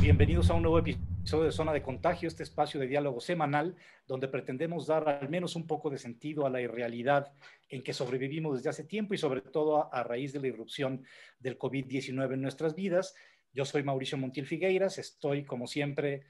Bienvenidos a un nuevo episodio de Zona de Contagio, este espacio de diálogo semanal donde pretendemos dar al menos un poco de sentido a la irrealidad en que sobrevivimos desde hace tiempo y sobre todo a, a raíz de la irrupción del COVID-19 en nuestras vidas. Yo soy Mauricio Montiel Figueiras, estoy como siempre,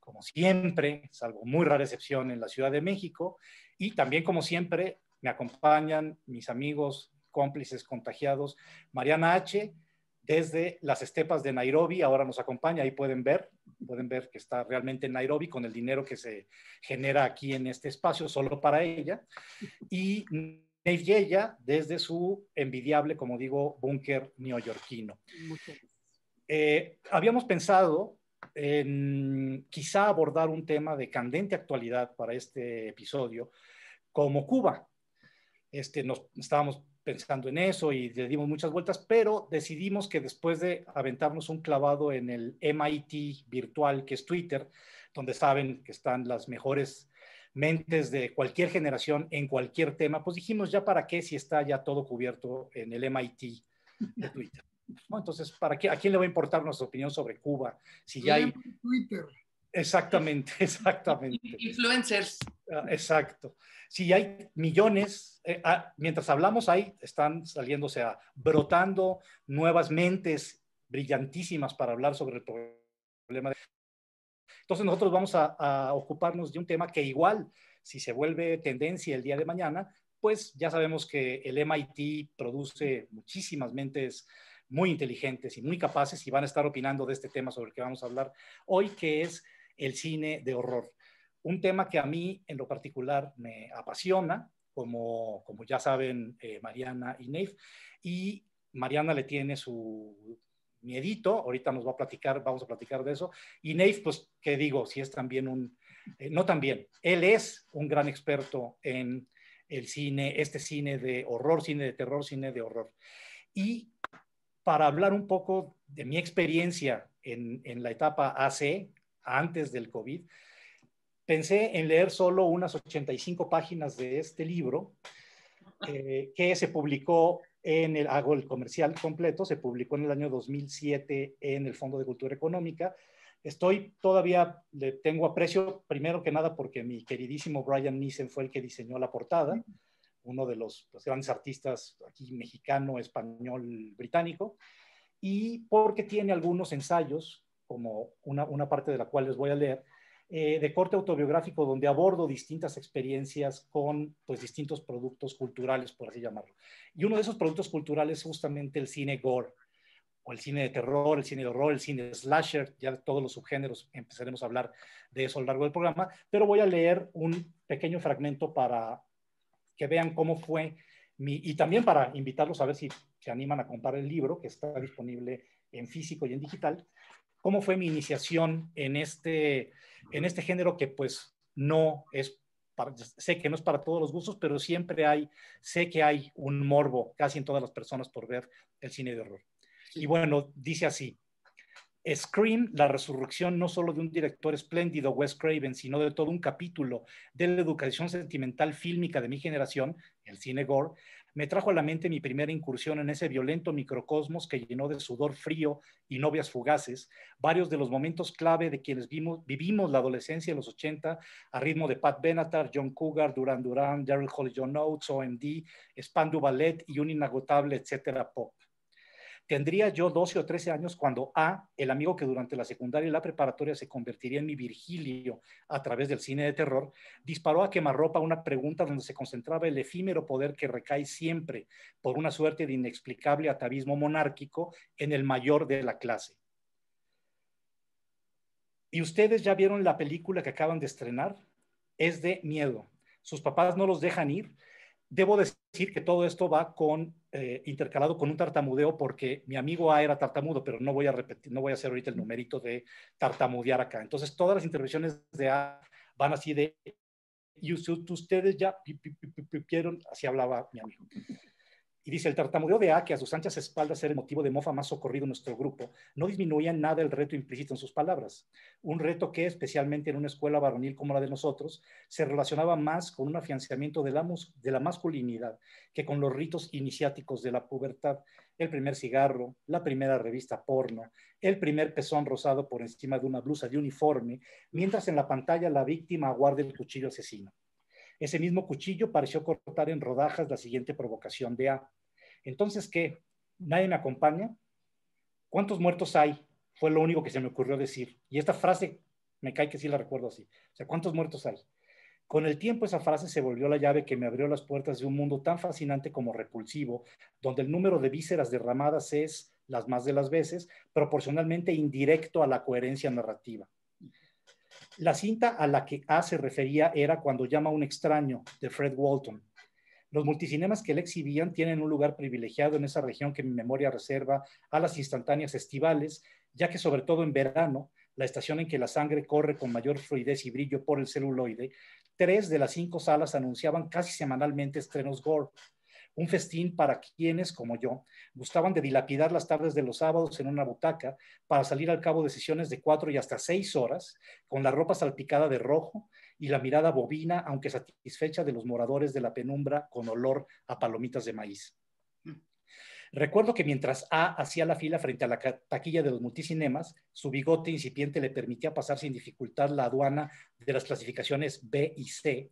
como siempre, salvo muy rara excepción, en la Ciudad de México y también como siempre me acompañan mis amigos, cómplices contagiados, Mariana H., desde las estepas de Nairobi, ahora nos acompaña, ahí pueden ver, pueden ver que está realmente en Nairobi con el dinero que se genera aquí en este espacio solo para ella. Y Nave Yeya desde su envidiable, como digo, búnker neoyorquino. Eh, habíamos pensado en quizá abordar un tema de candente actualidad para este episodio, como Cuba. Este, nos estábamos pensando en eso y le dimos muchas vueltas, pero decidimos que después de aventarnos un clavado en el MIT virtual, que es Twitter, donde saben que están las mejores mentes de cualquier generación en cualquier tema, pues dijimos ya para qué si está ya todo cubierto en el MIT de Twitter. Entonces, ¿para qué? ¿a quién le va a importar nuestra opinión sobre Cuba? Si ya hay... Twitter. Exactamente, exactamente. Influencers. Ah, exacto. Si hay millones, eh, ah, mientras hablamos ahí, están saliendo, o sea, brotando nuevas mentes brillantísimas para hablar sobre el problema. Entonces nosotros vamos a, a ocuparnos de un tema que igual, si se vuelve tendencia el día de mañana, pues ya sabemos que el MIT produce muchísimas mentes muy inteligentes y muy capaces y van a estar opinando de este tema sobre el que vamos a hablar hoy, que es el cine de horror. Un tema que a mí en lo particular me apasiona, como, como ya saben eh, Mariana y Neif, y Mariana le tiene su miedito, ahorita nos va a platicar, vamos a platicar de eso, y Neif, pues, ¿qué digo? Si es también un, eh, no también, él es un gran experto en el cine, este cine de horror, cine de terror, cine de horror. Y para hablar un poco de mi experiencia en, en la etapa AC, antes del COVID, pensé en leer solo unas 85 páginas de este libro, eh, que se publicó en el, hago el comercial completo, se publicó en el año 2007 en el Fondo de Cultura Económica. Estoy todavía, le tengo aprecio, primero que nada, porque mi queridísimo Brian Nissen fue el que diseñó la portada, uno de los, los grandes artistas aquí mexicano, español, británico, y porque tiene algunos ensayos como una, una parte de la cual les voy a leer, eh, de corte autobiográfico donde abordo distintas experiencias con pues, distintos productos culturales, por así llamarlo. Y uno de esos productos culturales es justamente el cine gore, o el cine de terror, el cine de horror, el cine slasher, ya todos los subgéneros, empezaremos a hablar de eso a lo largo del programa, pero voy a leer un pequeño fragmento para que vean cómo fue mi, y también para invitarlos a ver si se animan a comprar el libro, que está disponible en físico y en digital, cómo fue mi iniciación en este, en este género que pues no es, sé que no es para todos los gustos, pero siempre hay, sé que hay un morbo casi en todas las personas por ver el cine de horror. Y bueno, dice así, Scream, la resurrección no solo de un director espléndido, Wes Craven, sino de todo un capítulo de la educación sentimental fílmica de mi generación, el cine gore, me trajo a la mente mi primera incursión en ese violento microcosmos que llenó de sudor frío y novias fugaces, varios de los momentos clave de quienes vivimos la adolescencia en los 80 a ritmo de Pat Benatar, John Cougar, Duran Duran, Daryl Holly John Oates, OMD, Spandu Ballet y un inagotable etcétera pop. Tendría yo 12 o 13 años cuando A, el amigo que durante la secundaria y la preparatoria se convertiría en mi Virgilio a través del cine de terror, disparó a quemarropa una pregunta donde se concentraba el efímero poder que recae siempre por una suerte de inexplicable atavismo monárquico en el mayor de la clase. ¿Y ustedes ya vieron la película que acaban de estrenar? Es de miedo. Sus papás no los dejan ir Debo decir que todo esto va con, eh, intercalado con un tartamudeo porque mi amigo A era tartamudo, pero no voy a repetir, no voy a hacer ahorita el numerito de tartamudear acá. Entonces, todas las intervenciones de A van así de, y ustedes ya así hablaba mi amigo. Y dice, el tartamudeo de A, que a sus anchas espaldas era el motivo de mofa más socorrido en nuestro grupo, no disminuía en nada el reto implícito en sus palabras. Un reto que, especialmente en una escuela varonil como la de nosotros, se relacionaba más con un afianzamiento de la, de la masculinidad que con los ritos iniciáticos de la pubertad. El primer cigarro, la primera revista porno, el primer pezón rosado por encima de una blusa de uniforme, mientras en la pantalla la víctima aguarda el cuchillo asesino. Ese mismo cuchillo pareció cortar en rodajas la siguiente provocación de A. Entonces, ¿qué? ¿Nadie me acompaña? ¿Cuántos muertos hay? Fue lo único que se me ocurrió decir. Y esta frase me cae que sí la recuerdo así. O sea, ¿cuántos muertos hay? Con el tiempo esa frase se volvió la llave que me abrió las puertas de un mundo tan fascinante como repulsivo, donde el número de vísceras derramadas es, las más de las veces, proporcionalmente indirecto a la coherencia narrativa. La cinta a la que A se refería era Cuando llama a un extraño, de Fred Walton. Los multicinemas que le exhibían tienen un lugar privilegiado en esa región que mi memoria reserva a las instantáneas estivales, ya que sobre todo en verano, la estación en que la sangre corre con mayor fluidez y brillo por el celuloide, tres de las cinco salas anunciaban casi semanalmente estrenos gore un festín para quienes, como yo, gustaban de dilapidar las tardes de los sábados en una butaca para salir al cabo de sesiones de cuatro y hasta seis horas, con la ropa salpicada de rojo y la mirada bobina, aunque satisfecha de los moradores de la penumbra con olor a palomitas de maíz. Recuerdo que mientras A hacía la fila frente a la taquilla de los multicinemas, su bigote incipiente le permitía pasar sin dificultad la aduana de las clasificaciones B y C.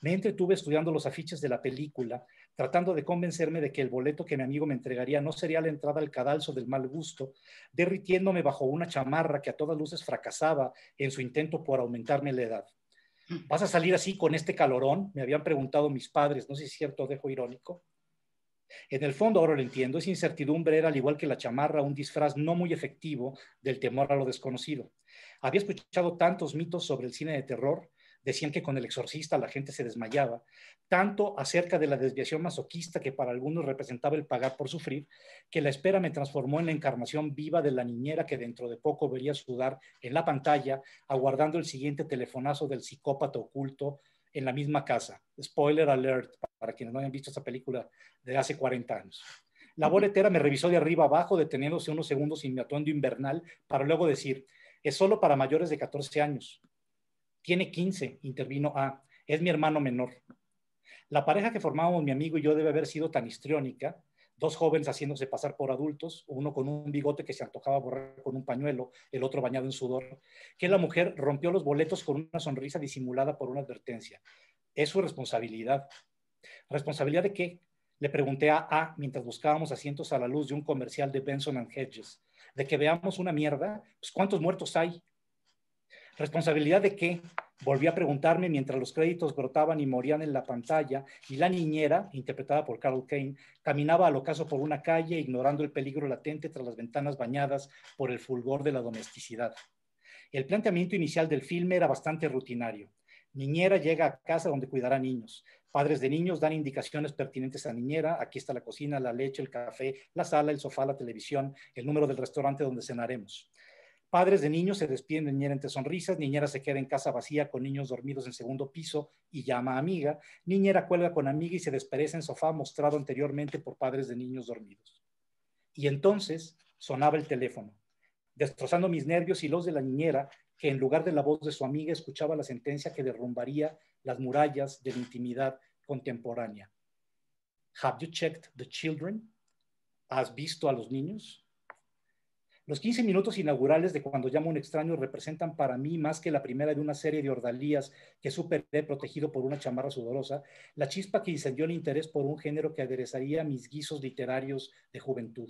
Me entretuve estudiando los afiches de la película, tratando de convencerme de que el boleto que mi amigo me entregaría no sería la entrada al cadalso del mal gusto, derritiéndome bajo una chamarra que a todas luces fracasaba en su intento por aumentarme la edad. Mm. ¿Vas a salir así con este calorón? Me habían preguntado mis padres, no sé si es cierto, dejo irónico. En el fondo, ahora lo entiendo, esa incertidumbre era, al igual que la chamarra, un disfraz no muy efectivo del temor a lo desconocido. Había escuchado tantos mitos sobre el cine de terror decían que con el exorcista la gente se desmayaba, tanto acerca de la desviación masoquista que para algunos representaba el pagar por sufrir, que la espera me transformó en la encarnación viva de la niñera que dentro de poco vería sudar en la pantalla, aguardando el siguiente telefonazo del psicópata oculto en la misma casa. Spoiler alert para quienes no hayan visto esa película de hace 40 años. La boletera me revisó de arriba abajo, deteniéndose unos segundos sin mi atuendo invernal, para luego decir, es solo para mayores de 14 años. Tiene 15, intervino A. Es mi hermano menor. La pareja que formábamos mi amigo y yo debe haber sido tan histriónica, dos jóvenes haciéndose pasar por adultos, uno con un bigote que se antojaba borrar con un pañuelo, el otro bañado en sudor, que la mujer rompió los boletos con una sonrisa disimulada por una advertencia. Es su responsabilidad. ¿Responsabilidad de qué? Le pregunté a A mientras buscábamos asientos a la luz de un comercial de Benson and Hedges. ¿De que veamos una mierda? Pues ¿cuántos muertos hay? ¿Responsabilidad de qué? Volví a preguntarme mientras los créditos brotaban y morían en la pantalla y la niñera, interpretada por Carol Kane, caminaba al ocaso por una calle ignorando el peligro latente tras las ventanas bañadas por el fulgor de la domesticidad. El planteamiento inicial del filme era bastante rutinario. Niñera llega a casa donde cuidará niños. Padres de niños dan indicaciones pertinentes a niñera. Aquí está la cocina, la leche, el café, la sala, el sofá, la televisión, el número del restaurante donde cenaremos. Padres de niños se despiden de niñera entre sonrisas, niñera se queda en casa vacía con niños dormidos en segundo piso y llama a amiga, niñera cuelga con amiga y se despereza en sofá mostrado anteriormente por padres de niños dormidos. Y entonces sonaba el teléfono, destrozando mis nervios y los de la niñera, que en lugar de la voz de su amiga escuchaba la sentencia que derrumbaría las murallas de la intimidad contemporánea. Have you checked the children? ¿Has visto a los niños? Los 15 minutos inaugurales de Cuando llamo a un extraño representan para mí más que la primera de una serie de ordalías que superé protegido por una chamarra sudorosa, la chispa que incendió el interés por un género que aderezaría mis guisos literarios de juventud.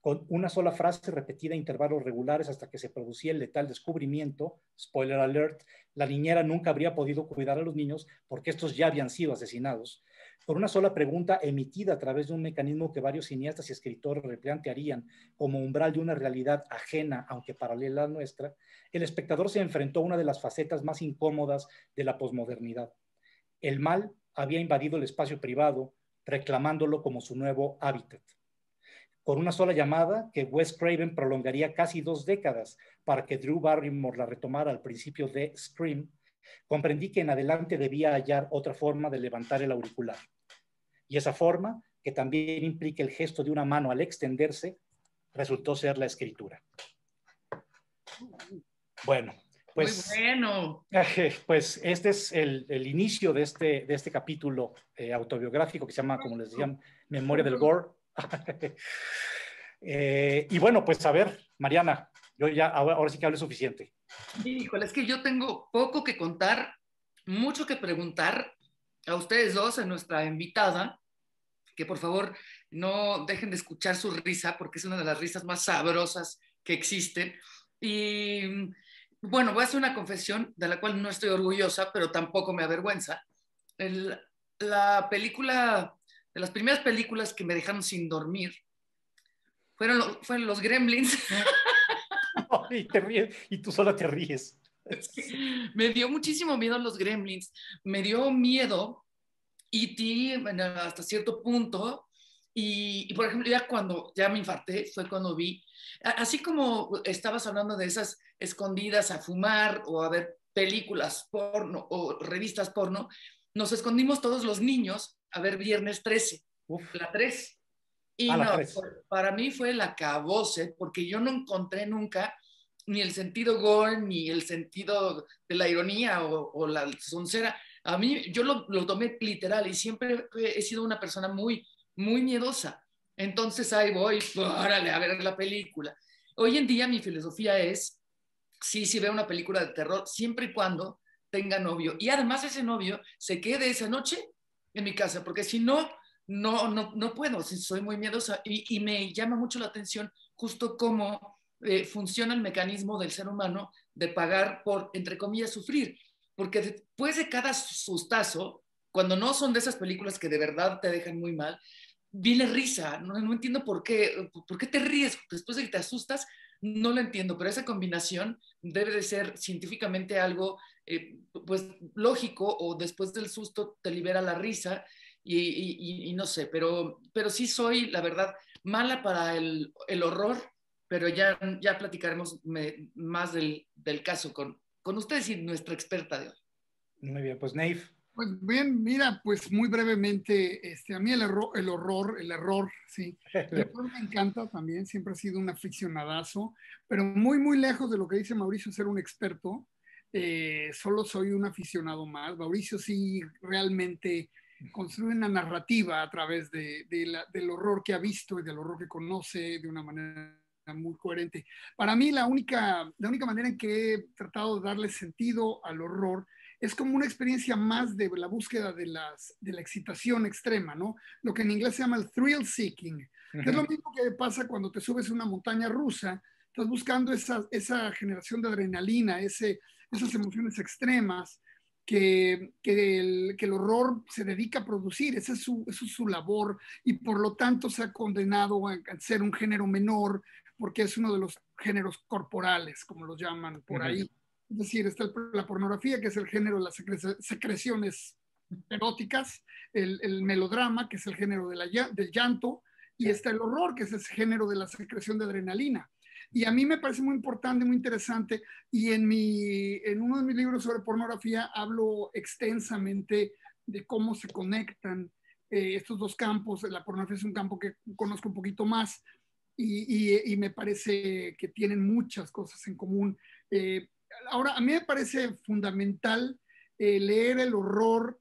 Con una sola frase repetida a intervalos regulares hasta que se producía el letal descubrimiento, spoiler alert, la niñera nunca habría podido cuidar a los niños porque estos ya habían sido asesinados por una sola pregunta emitida a través de un mecanismo que varios cineastas y escritores replantearían como umbral de una realidad ajena, aunque paralela a nuestra, el espectador se enfrentó a una de las facetas más incómodas de la posmodernidad. El mal había invadido el espacio privado, reclamándolo como su nuevo hábitat. Con una sola llamada, que Wes Craven prolongaría casi dos décadas para que Drew Barrymore la retomara al principio de Scream, comprendí que en adelante debía hallar otra forma de levantar el auricular. Y esa forma que también implica el gesto de una mano al extenderse, resultó ser la escritura. Bueno, pues, Muy bueno. Pues este es el, el inicio de este, de este capítulo eh, autobiográfico que se llama, como les decían, Memoria del Gore. eh, y bueno, pues a ver, Mariana, yo ya ahora, ahora sí que hablé suficiente. Híjole, es que yo tengo poco que contar, mucho que preguntar a ustedes dos, a nuestra invitada, que por favor no dejen de escuchar su risa, porque es una de las risas más sabrosas que existen. Y bueno, voy a hacer una confesión de la cual no estoy orgullosa, pero tampoco me avergüenza. El, la película, de las primeras películas que me dejaron sin dormir, fueron, lo, fueron los Gremlins. y, te ríes, y tú sola te ríes. Me dio muchísimo miedo los Gremlins. Me dio miedo E.T. hasta cierto punto. Y, y, por ejemplo, ya cuando ya me infarté, fue cuando vi, así como estabas hablando de esas escondidas a fumar o a ver películas porno o revistas porno, nos escondimos todos los niños a ver Viernes 13, Uf. la 3. Y ah, no, 3. para mí fue la cabose, porque yo no encontré nunca ni el sentido gore, ni el sentido de la ironía o, o la soncera. A mí, yo lo, lo, tomé literal y siempre he sido una persona muy, muy miedosa. Entonces ahí voy, órale, a ver la película. Hoy en día mi filosofía es, sí, sí veo una película de terror, siempre y cuando tenga novio. Y además ese novio se quede esa noche en mi casa, porque si no, no, no, no puedo, soy muy miedosa. Y, y me llama mucho la atención justo cómo eh, funciona el mecanismo del ser humano de pagar por, entre comillas, sufrir. Porque después de cada sustazo, cuando no son de esas películas que de verdad te dejan muy mal, viene risa. No, no entiendo por qué. ¿Por qué te ríes? Después de que te asustas, no lo entiendo, pero esa combinación debe de ser científicamente algo eh, pues lógico o después del susto te libera la risa y, y, y, no sé, pero, pero sí soy, la verdad, mala para el, el horror, pero ya, ya platicaremos me, más del, del, caso con, con ustedes y nuestra experta de hoy. Muy bien, pues Nave. Pues bien, mira, pues muy brevemente, este, a mí el, error, el horror, el error, sí, el error me encanta también, siempre ha sido un aficionadazo, pero muy, muy lejos de lo que dice Mauricio, ser un experto, eh, solo soy un aficionado más. Mauricio sí realmente construye una narrativa a través de, de la, del horror que ha visto y del horror que conoce de una manera muy coherente. Para mí la única, la única manera en que he tratado de darle sentido al horror es como una experiencia más de la búsqueda de, las, de la excitación extrema, ¿no? Lo que en inglés se llama el thrill seeking, que uh -huh. es lo mismo que pasa cuando te subes a una montaña rusa, estás buscando esa, esa generación de adrenalina, ese, esas emociones extremas que, que, el, que, el, horror se dedica a producir, esa es, su, esa es su labor y por lo tanto se ha condenado a, a ser un género menor porque es uno de los géneros corporales, como los llaman por uh -huh. ahí. Es decir, está la pornografía, que es el género de las secreciones eróticas, el, el, melodrama, que es el género de la, del llanto, y está el horror, que es el género de la secreción de adrenalina. Y a mí me parece muy importante, muy interesante, y en, mi, en uno de mis libros sobre pornografía hablo extensamente de cómo se conectan eh, estos dos campos. La pornografía es un campo que conozco un poquito más y, y, y me parece que tienen muchas cosas en común. Eh, ahora, a mí me parece fundamental eh, leer el horror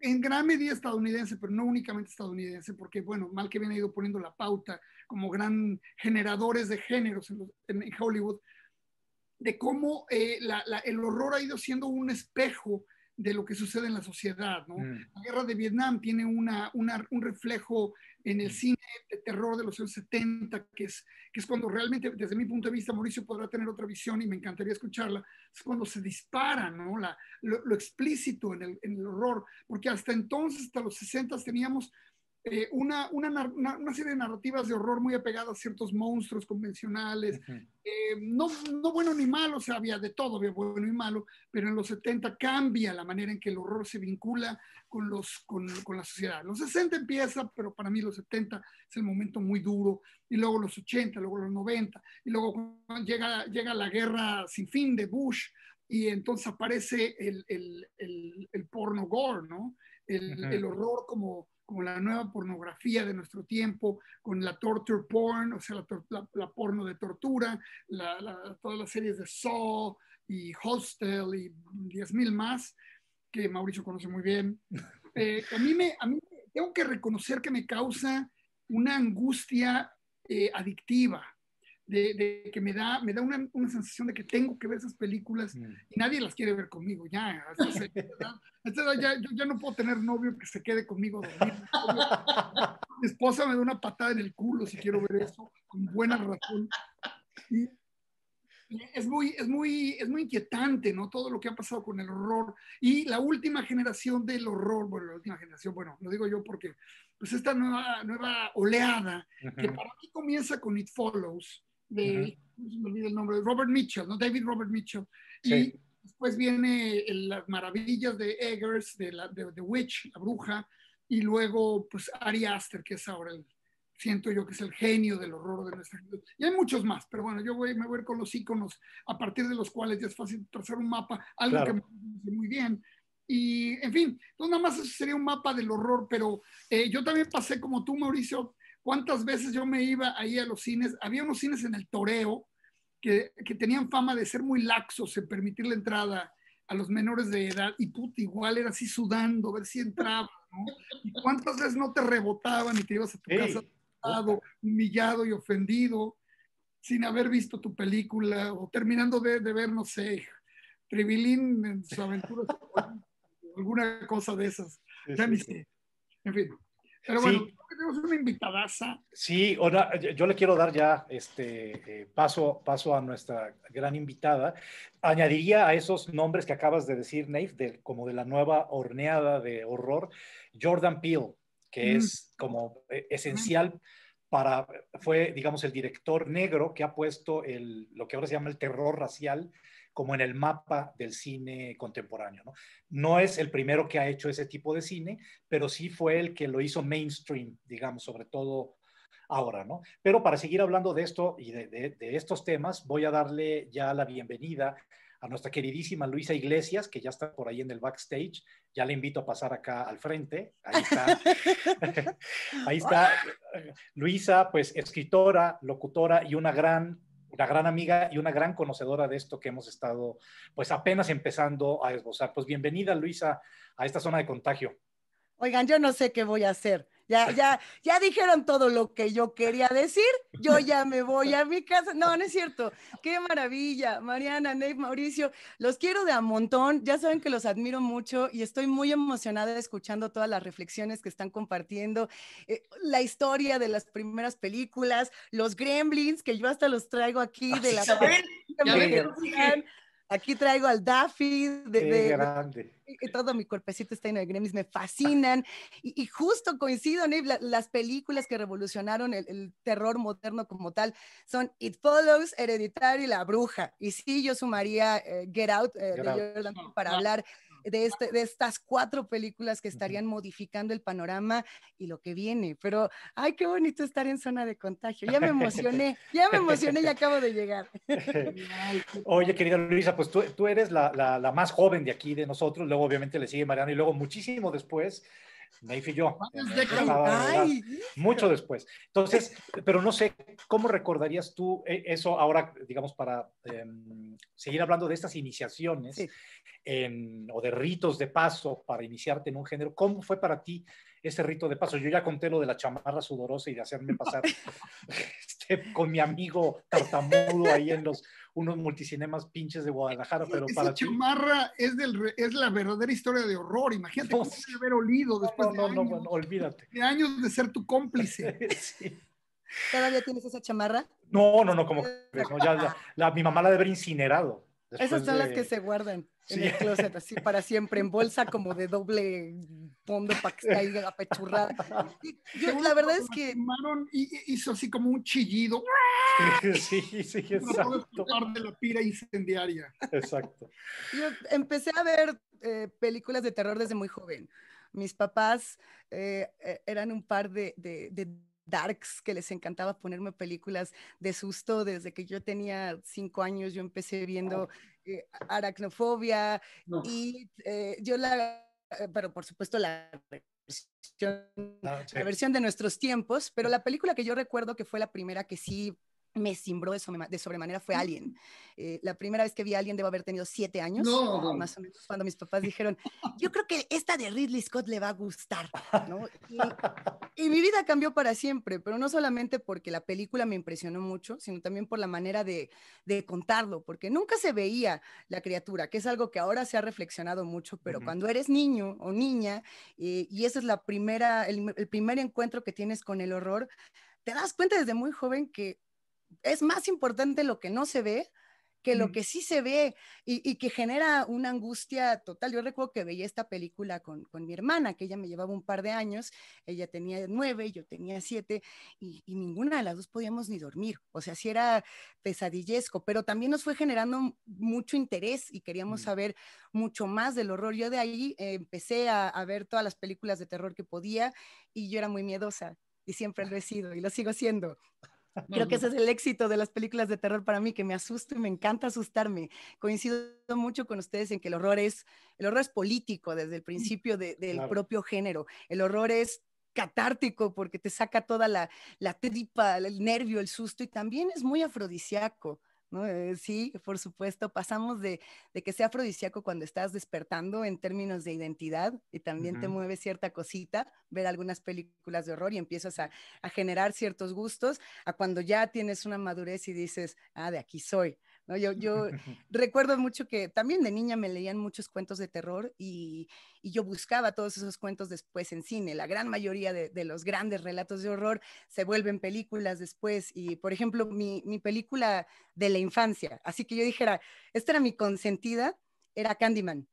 en gran medida estadounidense, pero no únicamente estadounidense, porque, bueno, mal que bien ha ido poniendo la pauta como gran generadores de géneros en, los, en, Hollywood, de cómo eh, la, la, el horror ha ido siendo un espejo de lo que sucede en la sociedad. ¿no? Mm. La guerra de Vietnam tiene una, una, un reflejo en el cine de terror de los años 70, que es, que es cuando realmente, desde mi punto de vista, Mauricio podrá tener otra visión y me encantaría escucharla, es cuando se dispara ¿no? La, lo, lo, explícito en el, en el, horror, porque hasta entonces, hasta los 60 teníamos eh, una, una, una, una, serie de narrativas de horror muy apegadas a ciertos monstruos convencionales, uh -huh. eh, no, no, bueno ni malo, o sea, había de todo, había bueno y malo, pero en los 70 cambia la manera en que el horror se vincula con, los, con, con la sociedad. Los 60 empieza, pero para mí los 70 es el momento muy duro, y luego los 80, luego los 90, y luego llega, llega la guerra sin fin de Bush, y entonces aparece el, el, el, el porno gore, ¿no? El, uh -huh. el horror como como la nueva pornografía de nuestro tiempo, con la torture porn, o sea, la, porno de tortura, todas las series de Saw y Hostel y 10.000 más, que Mauricio conoce muy bien. Eh, a, mí me, a mí tengo que reconocer que me causa una angustia eh, adictiva, de, que me da, me da una, una, sensación de que tengo que ver esas películas mm. y nadie las quiere ver conmigo. Ya, ya, yo ya no puedo tener novio que se quede conmigo dormir. Mi esposa me da una patada en el culo si quiero ver eso, con buena razón. Y es muy, es, muy, es muy inquietante, ¿no? Todo lo que ha pasado con el horror. Y la última generación del horror, bueno, la última generación, bueno, lo digo yo porque, pues esta nueva, nueva oleada, que para mí comienza con It Follows, de, no me olvida el nombre, de Robert Mitchell, ¿no? David Robert Mitchell. Y después viene las maravillas de Eggers, de, la, de The Witch, la bruja, y luego, pues, Ari Aster, que es ahora el, siento yo que es el genio del horror de nuestra. Y hay muchos más, pero bueno, yo voy, me voy a ir con los iconos a partir de los cuales ya es fácil trazar un mapa, algo que me parece muy bien. Y, en fin, entonces nada más sería un mapa del horror, pero eh, yo también pasé como tú, Mauricio, cuántas veces yo me iba ahí a los cines, había unos cines en el Toreo que, que tenían fama de ser muy laxos en permitir la entrada a los menores de edad y tú igual era así sudando, a ver si entraba, ¿no? Y cuántas veces no te rebotaban y te ibas a tu casa humillado y ofendido sin haber visto tu película o terminando de, ver, no sé, Tribilín en su aventura, alguna cosa de esas. En fin. Pero bueno, tenemos una invitadaza. Sí, ahora yo le quiero dar ya este eh, paso, paso a nuestra gran invitada. Añadiría a esos nombres que acabas de decir, Nate, como de la nueva horneada de horror, Jordan Peele que mm. es como eh, esencial para, fue, digamos, el director negro que ha puesto el, lo que ahora se llama el terror racial como en el mapa del cine contemporáneo. ¿no? no es el primero que ha hecho ese tipo de cine, pero sí fue el que lo hizo mainstream, digamos, sobre todo ahora, ¿no? Pero para seguir hablando de esto y de, de estos temas, voy a darle ya la bienvenida a nuestra queridísima Luisa Iglesias, que ya está por ahí en el backstage. Ya le invito a pasar acá al frente. Ahí está. ahí está. Luisa, pues escritora, locutora y una gran, una gran amiga y una gran conocedora de esto que hemos estado, pues apenas empezando a esbozar. Pues bienvenida, Luisa, a esta zona de contagio. Oigan, yo no sé qué voy a hacer. Ya, ya, ya dijeron todo lo que yo quería decir. Yo ya me voy a mi casa. No, no es cierto. Qué maravilla. Mariana, Nate, Mauricio, los quiero de a montón. Ya saben que los admiro mucho y estoy muy emocionada escuchando todas las reflexiones que están compartiendo. Eh, la historia de las primeras películas, los gremlins, que yo hasta los traigo aquí de la. Aquí traigo al Daffy. De, grande. y todo mi cuerpecito está lleno de gremlins, me fascinan. Y, justo coincido, en las películas que revolucionaron el, terror moderno como tal son It Follows, Hereditary y La Bruja. Y sí, yo sumaría eh, Get Out eh, de Jordan para hablar de, este, de estas cuatro películas que estarían modificando el panorama y lo que viene. Pero, ay, qué bonito estar en zona de contagio. Ya me emocioné, ya me emocioné y acabo de llegar. Oye, querida Luisa, pues tú, tú eres la, la, la, más joven de aquí de nosotros, luego obviamente le sigue Mariano y luego muchísimo después me y yo. mucho después. Entonces, pero no sé, ¿cómo recordarías tú eh, eso ahora, digamos, para em, seguir hablando de estas iniciaciones o de ritos de paso para iniciarte en un género? ¿Cómo fue para ti ese rito de paso? Yo ya conté lo de la chamarra sudorosa y de hacerme pasar este, con mi amigo tartamudo ahí en los unos multicinemas pinches de Guadalajara, pero Esa para chamarra es, del, es la verdadera historia de horror. Imagínate cómo se haber olido después de, años, olvídate. de años de ser tu cómplice. ¿Todavía tienes esa chamarra? No, no, no, como ya, la, mi mamá la debe haber incinerado. Esas son las que se guardan en el closet, así para siempre, en bolsa como de doble fondo para que esté apechurrada. Yo, la verdad es que... Y hizo así como un chillido. Sí, sí, exacto. de la pira incendiaria. Exacto. Yo empecé a ver eh, películas de terror desde muy joven. Mis papás eh, eh, eran un par de, de, de darks que les encantaba ponerme películas de susto desde que yo tenía cinco años. Yo empecé viendo eh, aracnofobia y eh, yo la, eh, pero por supuesto la ah, la versión de nuestros tiempos, pero la película que yo recuerdo que fue la primera que sí me cimbró de, sobremanera fue Alien. Eh, la primera vez que vi a Alien debo haber tenido siete años, más o menos, cuando mis papás dijeron, yo creo que esta de Ridley Scott le va a gustar. Y, mi vida cambió para siempre, pero no solamente porque la película me impresionó mucho, sino también por la manera de, contarlo, porque nunca se veía la criatura, que es algo que ahora se ha reflexionado mucho, pero cuando eres niño o niña, eh, y ese es la primera, el primer encuentro que tienes con el horror, te das cuenta desde muy joven que es más importante lo que no se ve que lo que sí se ve y, que genera una angustia total. Yo recuerdo que veía esta película con, mi hermana, que ella me llevaba un par de años, ella tenía nueve, yo tenía siete, y, ninguna de las dos podíamos ni dormir. O sea, sí era pesadillesco, pero también nos fue generando mucho interés y queríamos saber mucho más del horror. Yo de ahí eh, empecé a, a ver todas las películas de terror que podía y yo era muy miedosa y siempre lo he sido y lo sigo siendo. Creo que ese es el éxito de las películas de terror para mí, que me asusto y me encanta asustarme. Coincido mucho con ustedes en que el horror es, el horror es político desde el principio del propio género. El horror es catártico porque te saca toda la, la tripa, el nervio, el susto y también es muy afrodisíaco. Eh, sí, por supuesto, pasamos de, que sea afrodisíaco cuando estás despertando en términos de identidad y también te mueve cierta cosita, ver algunas películas de horror y empiezas a, a, generar ciertos gustos, a cuando ya tienes una madurez y dices, ah, de aquí soy, yo, yo recuerdo mucho que también de niña me leían muchos cuentos de terror y, yo buscaba todos esos cuentos después en cine. La gran mayoría de, los grandes relatos de horror se vuelven películas después. Y, por ejemplo, mi, mi película de la infancia, así que yo dijera, esta era mi consentida, era Candyman.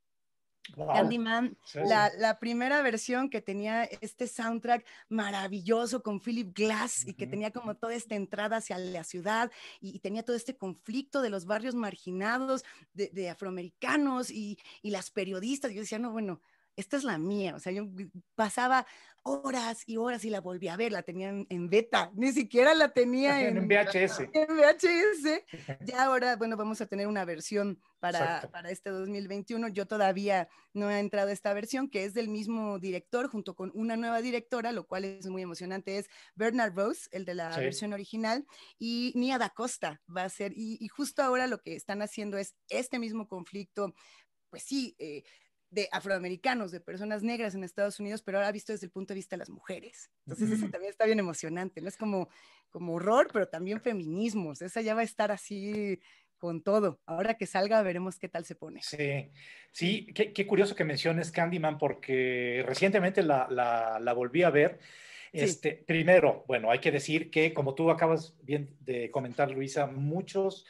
Candyman, la, primera versión que tenía este soundtrack maravilloso con Philip Glass y que tenía como toda esta entrada hacia la ciudad y, tenía todo este conflicto de los barrios marginados, de, afroamericanos y, y, las periodistas. Yo decía, no, bueno, esta es la mía. O sea, yo pasaba horas y horas y la volví a ver, la tenían en beta, ni siquiera la tenía en, VHS. En VHS. Ya ahora, bueno, vamos a tener una versión para, para, este 2021. Yo todavía no he entrado a esta versión, que es del mismo director, junto con una nueva directora, lo cual es muy emocionante. Es Bernard Rose, el de la versión original, y Nia Da Costa va a ser. Y, y, justo ahora lo que están haciendo es este mismo conflicto, pues sí, eh, de afroamericanos, de personas negras en Estados Unidos, pero ahora visto desde el punto de vista de las mujeres. Entonces eso también está bien emocionante, ¿no? Es como, como horror, pero también feminismos. Esa ya va a estar así con todo. Ahora que salga veremos qué tal se pone. Sí, sí, qué, curioso que menciones Candyman porque recientemente la, la, volví a ver. Este, Primero, bueno, hay que decir que como tú acabas bien de comentar, Luisa, muchos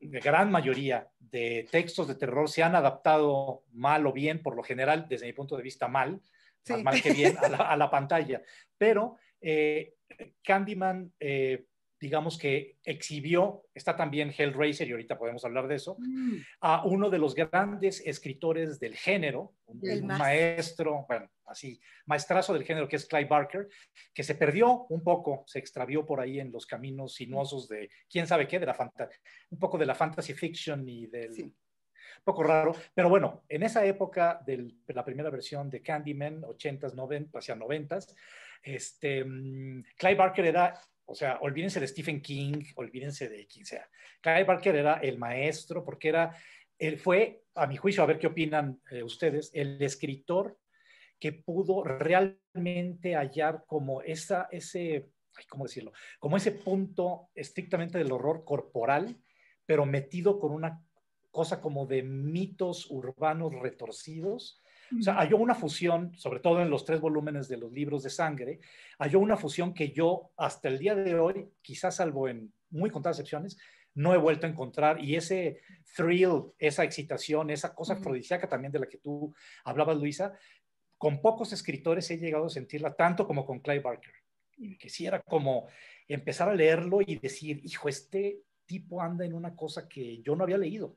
gran mayoría de textos de terror se han adaptado mal o bien, por lo general, desde mi punto de vista, mal, más mal que bien, a la, pantalla. Pero eh, Candyman, eh, digamos que exhibió, está también Hellraiser, y ahorita podemos hablar de eso, mm. a uno de los grandes escritores del género, un, maestro, bueno, así, maestrazo del género que es Clive Barker, que se perdió un poco, se extravió por ahí en los caminos sinuosos de quién sabe qué, de la un poco de la fantasy fiction y del... Un poco raro, pero bueno, en esa época de la primera versión de Candyman, 80s, 90, hacia 90s, este, mm, Clive Barker era o sea, olvídense de Stephen King, olvídense de quien sea. Clive Barker era el maestro porque era, él fue, a mi juicio, a ver qué opinan eh, ustedes, el escritor que pudo realmente hallar como esa, ese, ¿cómo decirlo? Como ese punto estrictamente del horror corporal, pero metido con una cosa como de mitos urbanos retorcidos o sea, halló una fusión, sobre todo en los tres volúmenes de los libros de sangre, halló una fusión que yo hasta el día de hoy, quizás salvo en muy contadas excepciones, no he vuelto a encontrar. Y ese thrill, esa excitación, esa cosa afrodisíaca también de la que tú hablabas, Luisa, con pocos escritores he llegado a sentirla tanto como con Clive Barker. Quisiera como empezar a leerlo y decir, hijo, este tipo anda en una cosa que yo no había leído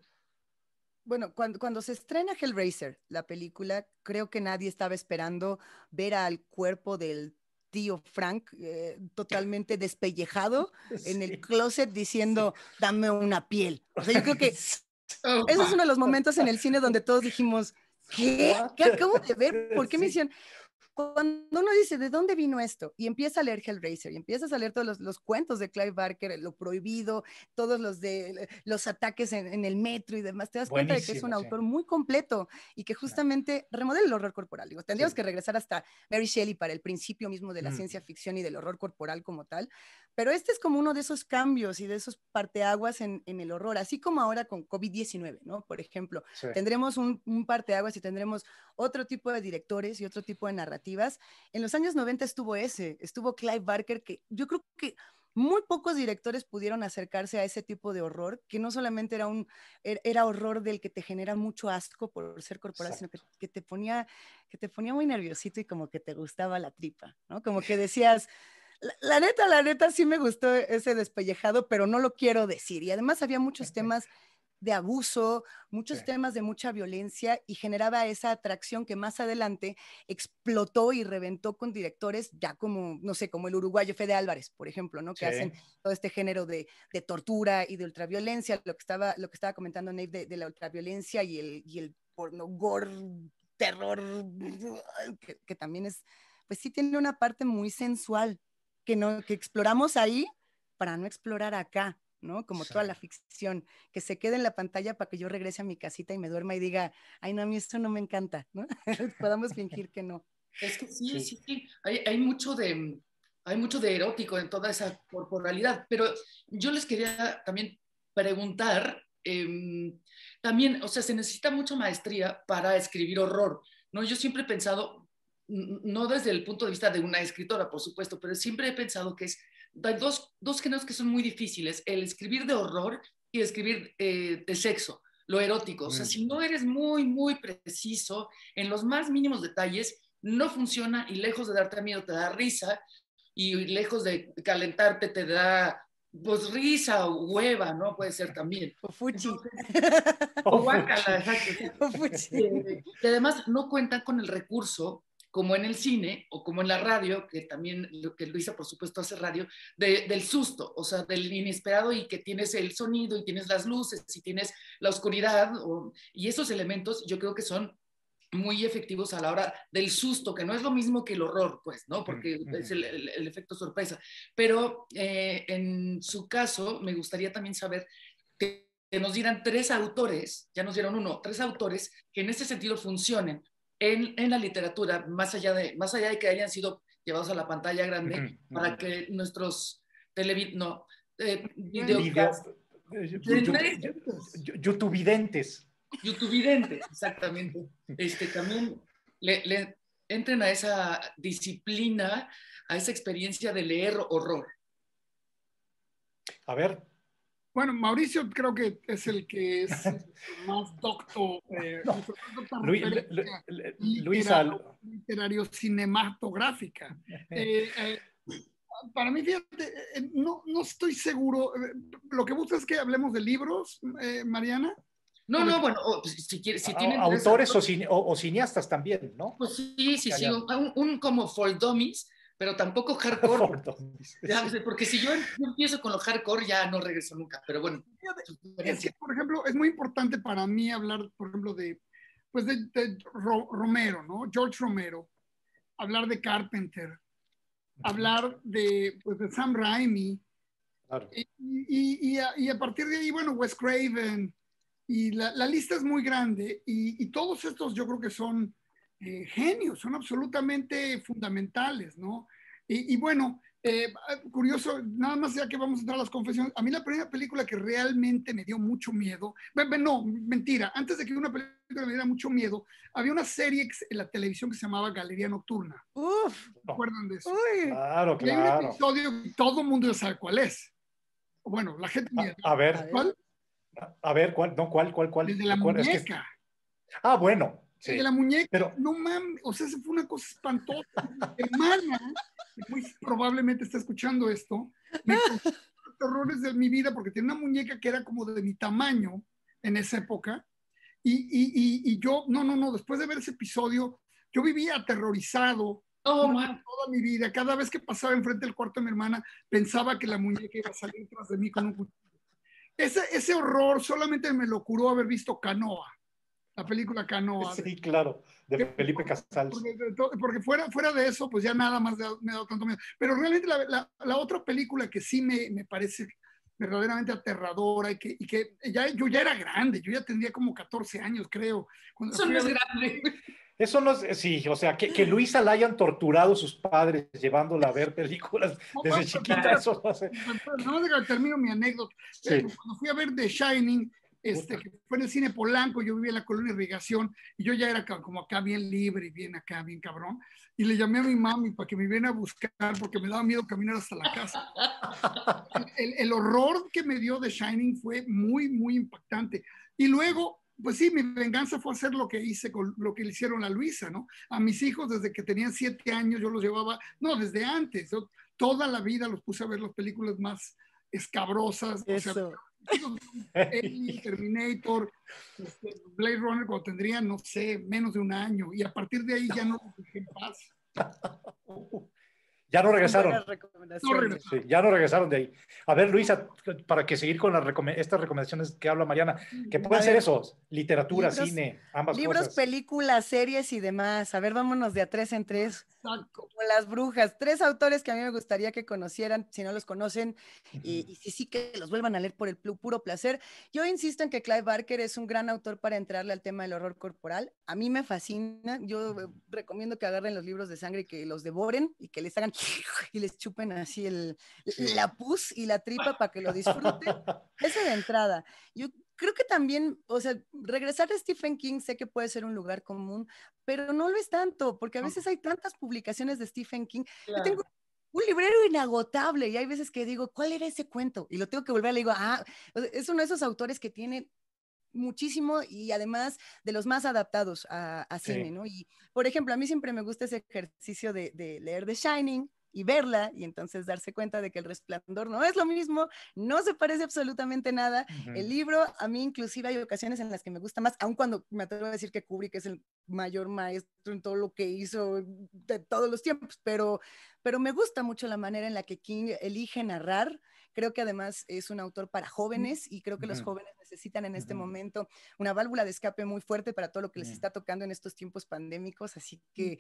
bueno, cuando, cuando se estrena Hellraiser, la película, creo que nadie estaba esperando ver al cuerpo del tío Frank eh, totalmente despellejado en el closet diciendo, dame una piel. O sea, yo creo que ese es uno de los momentos en el cine donde todos dijimos, ¿Qué? ¿Qué acabo de ver? ¿Por qué me hicieron? Cuando uno dice, ¿de dónde vino esto? Y empieza a leer Hellraiser, y empiezas a leer todos los, cuentos de Clive Barker, lo prohibido, todos los de los ataques en, el metro y demás, te das cuenta de que es un autor muy completo y que justamente remodela el horror corporal. Digo, tendríamos que regresar hasta Mary Shelley para el principio mismo de la mm. ciencia ficción y del horror corporal como tal, pero este es como uno de esos cambios y de esos parteaguas en, en el horror, así como ahora con COVID-19, ¿no? Por ejemplo, tendremos un, un parteaguas y tendremos otro tipo de directores y otro tipo de narrativas. En los años 90 estuvo ese, estuvo Clive Barker, que yo creo que muy pocos directores pudieron acercarse a ese tipo de horror, que no solamente era un er, era horror del que te genera mucho asco por ser corporal, sino que, te ponía que te ponía muy nerviosito y como que te gustaba la tripa, ¿no? Como que decías, la, neta, la neta sí me gustó ese despellejado, pero no lo quiero decir. Y además había muchos temas de abuso, muchos temas de mucha violencia y generaba esa atracción que más adelante explotó y reventó con directores ya como, no sé, como el uruguayo Fede Álvarez, por ejemplo, ¿no? Que hacen todo este género de, tortura y de ultraviolencia, lo que estaba, lo que estaba comentando Nate de, la ultraviolencia y el, y el porno gore, terror, que, que también es, pues sí tiene una parte muy sensual, que, no, que exploramos ahí para no explorar acá, ¿no? Como toda la ficción, que se quede en la pantalla para que yo regrese a mi casita y me duerma y diga, ay, no, a mí esto no me encanta, ¿no? Podamos fingir que no. Es que sí, sí, sí, Hay, hay, mucho de, hay mucho de erótico en toda esa corporalidad, pero yo les quería también preguntar, em, también, o sea, se necesita mucha maestría para escribir horror, ¿no? Yo siempre he pensado, no desde el punto de vista de una escritora, por supuesto, pero siempre he pensado que es, hay dos, dos géneros que son muy difíciles, el escribir de horror y escribir eh, de sexo, lo erótico. O sea, si no eres muy, muy preciso en los más mínimos detalles, no funciona y lejos de darte miedo te da risa y lejos de calentarte te da pues risa o hueva, ¿no? Puede ser también. O fuchi. o guacala, exacto. O fuchi. Eh, y además no cuentan con el recurso como en el cine o como en la radio, que también lo que Luisa por supuesto hace radio, del susto, o sea, del inesperado y que tienes el sonido y tienes las luces y tienes la oscuridad y esos elementos yo creo que son muy efectivos a la hora del susto, que no es lo mismo que el horror, pues, ¿no? Porque es el, efecto sorpresa. Pero eh, en su caso, me gustaría también saber que, que nos dieran tres autores, ya nos dieron uno, tres autores que en ese sentido funcionen en, la literatura, más allá, de, más allá de que hayan sido llevados a la pantalla grande, para que nuestros televid no, eh, YouTubeidentes. YouTubeidentes, exactamente. Este, también le, le entren a esa disciplina, a esa experiencia de leer horror. A ver, bueno, Mauricio creo que es el que es más docto, eh, literario, cinematográfica. Eh, eh, para mí, fíjate, eh, no, no estoy seguro. Lo que buscas es que hablemos de libros, Mariana. No, no, bueno, si, quieres, si tienen... Autores o, cineastas también, ¿no? Pues sí, sí, sí, un, un como For Dummies, pero tampoco hardcore. porque si yo, empiezo con lo hardcore, ya no regreso nunca. Pero bueno. por ejemplo, es muy importante para mí hablar, por ejemplo, de, pues de, Romero, ¿no? George Romero. Hablar de Carpenter. Hablar de, pues, de Sam Raimi. Y, a, partir de ahí, bueno, Wes Craven. Y la, la lista es muy grande. Y, todos estos yo creo que son eh, genios, son absolutamente fundamentales, ¿no? Y, bueno, eh, curioso, nada más ya que vamos a entrar a las confesiones, a mí la primera película que realmente me dio mucho miedo, no, mentira, antes de que una película me diera mucho miedo, había una serie en la televisión que se llamaba Galería Nocturna. Uf, ¿Recuerdan de eso? Claro, claro. Y hay un episodio que todo el mundo ya sabe cuál es. Bueno, la gente... A, ver. ¿Cuál? A ver, ¿cuál? No, ¿cuál, cuál, cuál? El de la muñeca. Ah, bueno, de la muñeca. Pero, no mames, o sea, fue una cosa espantosa. hermana, muy probablemente está escuchando esto, me horrores de mi vida porque tenía una muñeca que era como de mi tamaño en esa época. Y, y, y, yo, no, no, no, después de ver ese episodio, yo vivía aterrorizado oh, toda mi vida. Cada vez que pasaba enfrente del cuarto de mi hermana, pensaba que la muñeca iba a salir tras de mí con un cuchillo. Ese, ese horror solamente me lo curó haber visto Canoa La película Canoa. Sí, claro, de Felipe Casals. Porque, fuera, fuera de eso, pues ya nada más me ha dado tanto miedo. Pero realmente la, la, otra película que sí me, me parece verdaderamente aterradora y que, y que ya, yo ya era grande, yo ya tendría como 14 años, creo. Eso no es grande. Eso no es, sí, o sea, que, que, Luisa la hayan torturado sus padres llevándola a ver películas desde chiquita, eso no sé. No, termino mi anécdota. Cuando fui a ver The Shining, este, que fue en el cine Polanco, yo vivía en la colonia Irrigación y yo ya era como acá bien libre y bien acá, bien cabrón. Y le llamé a mi mami para que me viera a buscar porque me daba miedo caminar hasta la casa. El, el, horror que me dio The Shining fue muy, muy impactante. Y luego, pues sí, mi venganza fue hacer lo que hice con lo que le hicieron a Luisa, ¿no? A mis hijos desde que tenían siete años yo los llevaba, no, desde antes, toda la vida los puse a ver las películas más escabrosas. O sea, Terminator, este, Blade Runner cuando tendría, no sé, menos de un año. Y a partir de ahí ya no los dejé paz. Ya no regresaron. ya no regresaron de ahí. A ver, Luisa, para que seguir con las estas recomendaciones que habla Mariana, que pueden ser esos, literatura, cine, ambas libros, películas, series y demás. A ver, vámonos de a tres en tres. Como las brujas. Tres autores que a mí me gustaría que conocieran, si no los conocen, y, si sí que los vuelvan a leer por el puro placer. Yo insisto en que Clive Barker es un gran autor para entrarle al tema del horror corporal. A mí me fascina. Yo recomiendo que agarren los libros de sangre y que los devoren y que les hagan y les chupen así el, la pus y la tripa para que lo disfruten. Eso de entrada. Yo creo que también, o sea, regresar a Stephen King sé que puede ser un lugar común, pero no lo es tanto, porque a veces hay tantas publicaciones de Stephen King. Yo tengo un librero inagotable y hay veces que digo, ¿cuál era ese cuento? Y lo tengo que volver leer, digo, ah, es uno de esos autores que tiene muchísimo y además de los más adaptados a, cine, ¿no? Y, por ejemplo, a mí siempre me gusta ese ejercicio de, de leer The Shining, y verla y entonces darse cuenta de que el resplandor no es lo mismo, no se parece absolutamente nada. El libro, a mí inclusive hay ocasiones en las que me gusta más, aun cuando me atrevo a decir que Kubrick es el mayor maestro en todo lo que hizo de todos los tiempos, pero, pero me gusta mucho la manera en la que King elige narrar. Creo que además es un autor para jóvenes y creo que los jóvenes necesitan en este momento una válvula de escape muy fuerte para todo lo que les está tocando en estos tiempos pandémicos. Así que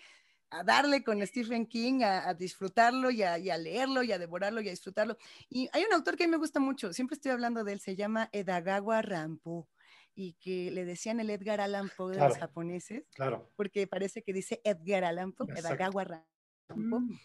a darle con Stephen King, a, disfrutarlo y a, leerlo y a devorarlo y a disfrutarlo. Y hay un autor que a mí me gusta mucho, siempre estoy hablando de él, se llama Edagawa Rampo y que le decían el Edgar Allan Poe de los japoneses, claro. porque parece que dice Edgar Allan Poe, Edagawa Rampo, mm.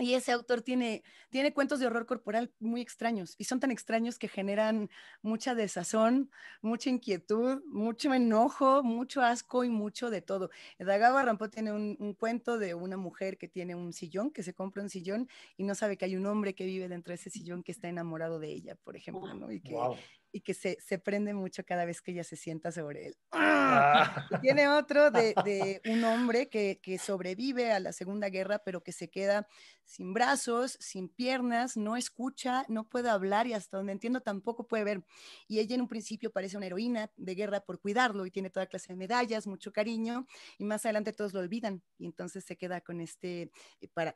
Y ese autor tiene, tiene cuentos de horror corporal muy extraños y son tan extraños que generan mucha desazón, mucha inquietud, mucho enojo, mucho asco y mucho de todo. Dagaba Rampo tiene un, cuento de una mujer que tiene un sillón, que se compra un sillón y no sabe que hay un hombre que vive dentro de ese sillón que está enamorado de ella, por ejemplo, ¿no? Y que, y que se, se, prende mucho cada vez que ella se sienta sobre él. Ah. Tiene otro de, de un hombre que, que, sobrevive a la Segunda Guerra, pero que se queda sin brazos, sin piernas, no escucha, no puede hablar y hasta donde entiendo tampoco puede ver. Y ella en un principio parece una heroína de guerra por cuidarlo y tiene toda clase de medallas, mucho cariño, y más adelante todos lo olvidan y entonces se queda con este, eh, para,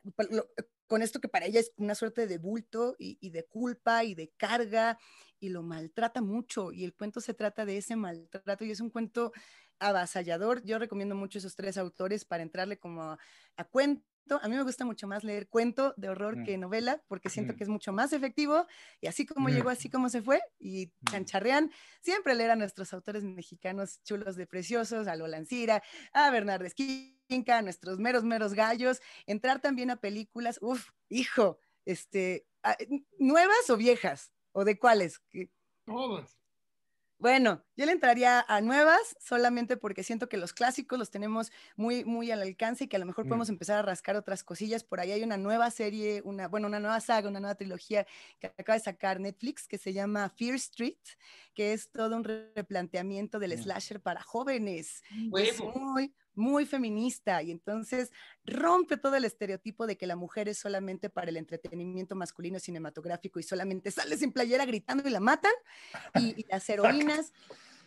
con esto que para ella es una suerte de bulto y, y de culpa y de carga y lo maltrata mucho y el cuento se trata de ese maltrato y es un cuento avasallador. Yo recomiendo mucho esos tres autores para entrarle como a, cuento. A mí me gusta mucho más leer cuento de horror mm. que novela porque siento mm. que es mucho más efectivo y así como llegó, mm. así como se fue y chancharrean, siempre leer a nuestros autores mexicanos chulos de preciosos, a Lola Ancira, a Bernardo Esquinca, a nuestros meros, meros gallos, entrar también a películas, uff, hijo, este, nuevas o viejas, ¿O de cuáles? Todas. Bueno, yo le entraría a nuevas solamente porque siento que los clásicos los tenemos muy, muy al alcance y que a lo mejor podemos mm. empezar a rascar otras cosillas. Por ahí hay una nueva serie, una, bueno, una nueva saga, una nueva trilogía que acaba de sacar Netflix que se llama Fear Street, que es todo un replanteamiento del slasher para jóvenes. Es muy, muy feminista y entonces rompe todo el estereotipo de que la mujer es solamente para el entretenimiento masculino cinematográfico y solamente sale sin playera gritando y la matan y, las heroínas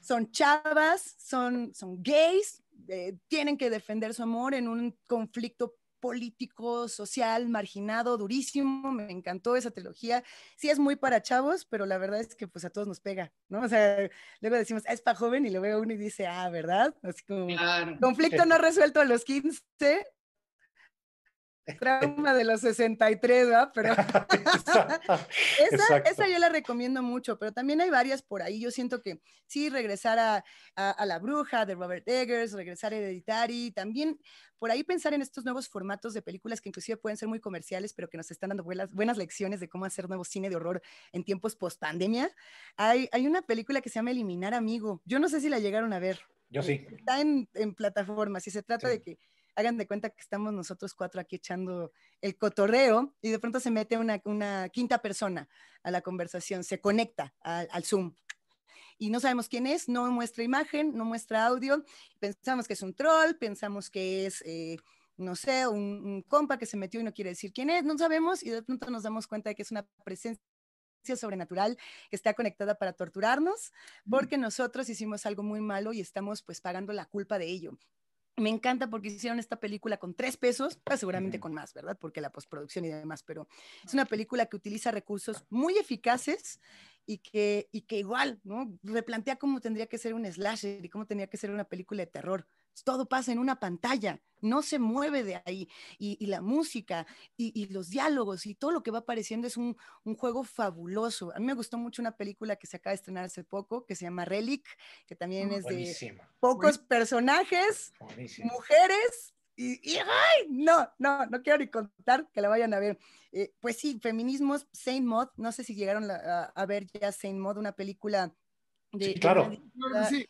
son chavas, son, son gays, eh, tienen que defender su amor en un conflicto político, social, marginado, durísimo. Me encantó esa trilogía. Sí es muy para chavos, pero la verdad es que pues a todos nos pega, ¿no? O sea, luego decimos, ah, es para joven y lo veo uno y dice, ah, ¿verdad? Así como, conflicto no resuelto a los 15, trauma de los 63, ¿verdad? Pero esa, esa, yo la recomiendo mucho, pero también hay varias por ahí. Yo siento que sí, regresar a, a, La Bruja de Robert Eggers, regresar a Hereditary, también por ahí pensar en estos nuevos formatos de películas que inclusive pueden ser muy comerciales, pero que nos están dando buenas, buenas lecciones de cómo hacer nuevo cine de horror en tiempos post pandemia. Hay, hay una película que se llama Eliminar Amigo. Yo no sé si la llegaron a ver. Yo sí. Está en, en plataformas y se trata de que hagan de cuenta que estamos nosotros cuatro aquí echando el cotorreo y de pronto se mete una, una quinta persona a la conversación, se conecta al Zoom. Y no sabemos quién es, no muestra imagen, no muestra audio, pensamos que es un troll, pensamos que es... Eh, no sé, un, compa que se metió y no quiere decir quién es, no sabemos, y de pronto nos damos cuenta de que es una presencia sobrenatural que está conectada para torturarnos, porque nosotros hicimos algo muy malo y estamos pues pagando la culpa de ello. Me encanta porque hicieron esta película con tres pesos, pues, seguramente con más, ¿verdad? Porque la postproducción y demás, pero es una película que utiliza recursos muy eficaces y que, y que igual, ¿no? Replantea cómo tendría que ser un slasher y cómo tendría que ser una película de terror todo pasa en una pantalla, no se mueve de ahí. Y, la música y, los diálogos y todo lo que va apareciendo es un, juego fabuloso. A mí me gustó mucho una película que se acaba de estrenar hace poco, que se llama Relic, que también es de pocos personajes, mujeres. Y, ay, no, no, no quiero ni contar que la vayan a ver. Eh, pues sí, feminismos, Saint Maud, no sé si llegaron a, ver ya Saint Maud, una película de... claro. sí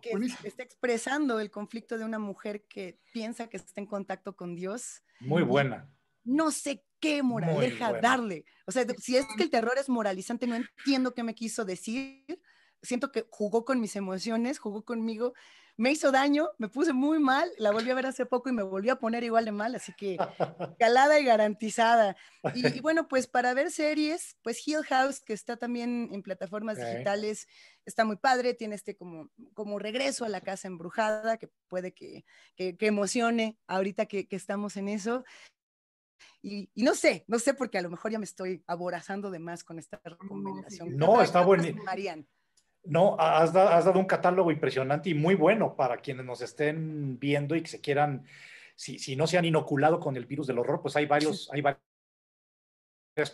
que, está expresando el conflicto de una mujer que piensa que está en contacto con Dios. Muy buena. No sé qué moraleja darle. O sea, si es que el terror es moralizante, no entiendo qué me quiso decir. Siento que jugó con mis emociones, jugó conmigo me hizo daño, me puse muy mal, la volví a ver hace poco y me volví a poner igual de mal, así que calada y garantizada. Y, bueno, pues para ver series, pues Hill House, que está también en plataformas digitales, está muy padre, tiene este como, como regreso a la casa embrujada, que puede que, que, emocione ahorita que, que, estamos en eso. Y, y, no sé, no sé porque a lo mejor ya me estoy aborazando de más con esta recomendación. No, está bueno. No, has, dado un catálogo impresionante y muy bueno para quienes nos estén viendo y que se quieran, si, no se han inoculado con el virus del horror, pues hay varios, hay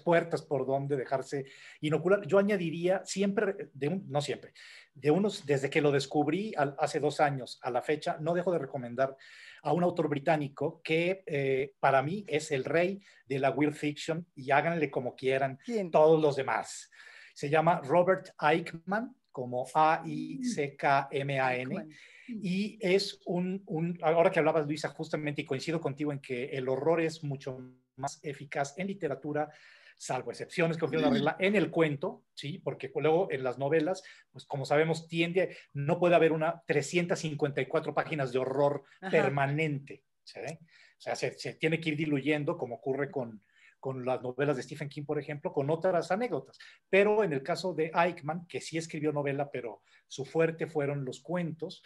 puertas por donde dejarse inocular. Yo añadiría siempre, de un, no siempre, de unos, desde que lo descubrí hace dos años a la fecha, no dejo de recomendar a un autor británico que eh, para mí es el rey de la weird fiction y háganle como quieran todos los demás. Se llama Robert Eichmann como A-I-C-K-M-A-N. Y es un, ahora que hablabas, Luisa, justamente, y coincido contigo en que el horror es mucho más eficaz en literatura, salvo excepciones que la regla, en el cuento, ¿sí? Porque luego en las novelas, pues como sabemos, tiende, no puede haber una 354 páginas de horror permanente, ¿sí? O sea, se, se, tiene que ir diluyendo, como ocurre con, con las novelas de Stephen King, por ejemplo, con otras anécdotas. Pero en el caso de Eichmann, que sí escribió novela, pero su fuerte fueron los cuentos,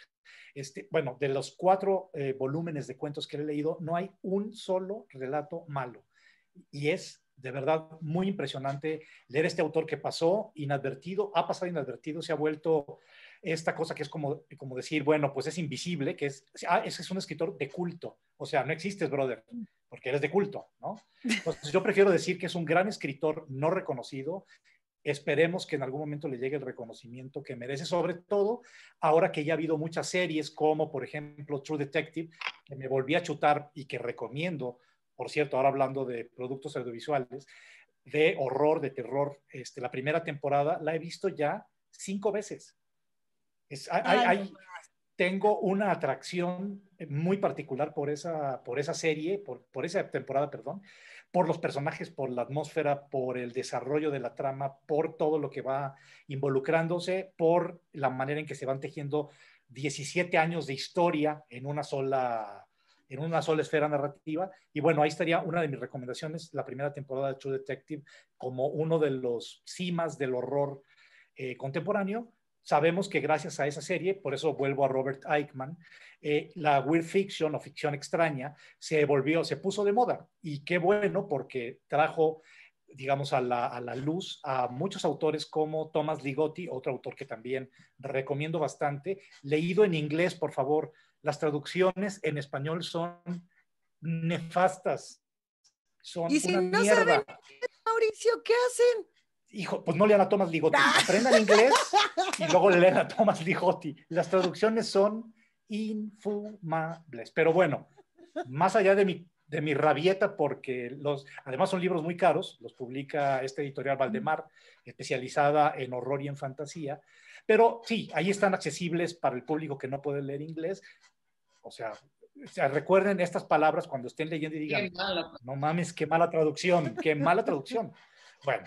este, bueno, de los cuatro eh, volúmenes de cuentos que he leído, no hay un solo relato malo. Y es de verdad muy impresionante leer este autor que pasó inadvertido, ha pasado inadvertido, se ha vuelto esta cosa que es como, como decir, bueno, pues es invisible, que es, ah, ese es un escritor de culto, o sea, no existes, brother, porque eres de culto, ¿no? Entonces yo prefiero decir que es un gran escritor no reconocido, esperemos que en algún momento le llegue el reconocimiento que merece, sobre todo ahora que ya ha habido muchas series como, por ejemplo, True Detective, que me volví a chutar y que recomiendo, por cierto, ahora hablando de productos audiovisuales, de horror, de terror, este, la primera temporada la he visto ya cinco veces tengo una atracción muy particular por esa, por esa serie, por, por esa temporada, perdón, por los personajes, por la atmósfera, por el desarrollo de la trama, por todo lo que va involucrándose, por la manera en que se van tejiendo 17 años de historia en una sola en una sola esfera narrativa. Y bueno, ahí estaría una de mis recomendaciones, la primera temporada de True Detective, como uno de los cimas del horror eh, contemporáneo sabemos que gracias a esa serie, por eso vuelvo a Robert Eichmann, eh, la weird fiction o ficción extraña se volvió, se puso de moda. Y qué bueno porque trajo, digamos, a la, a la luz a muchos autores como Thomas Ligotti, otro autor que también recomiendo bastante, leído en inglés, por favor. Las traducciones en español son nefastas. Son y si no saben, Mauricio, ¿qué hacen? Hijo, pues no lean a Thomas Ligotti, aprendan inglés y luego lean a Thomas Ligotti. Las traducciones son infumables. Pero bueno, más allá de mi, de mi rabieta, porque los, además son libros muy caros, los publica esta editorial Valdemar, especializada en horror y en fantasía. Pero sí, ahí están accesibles para el público que no puede leer inglés. O sea, recuerden estas palabras cuando estén leyendo y digan, no mames, qué mala traducción, qué mala traducción. Bueno,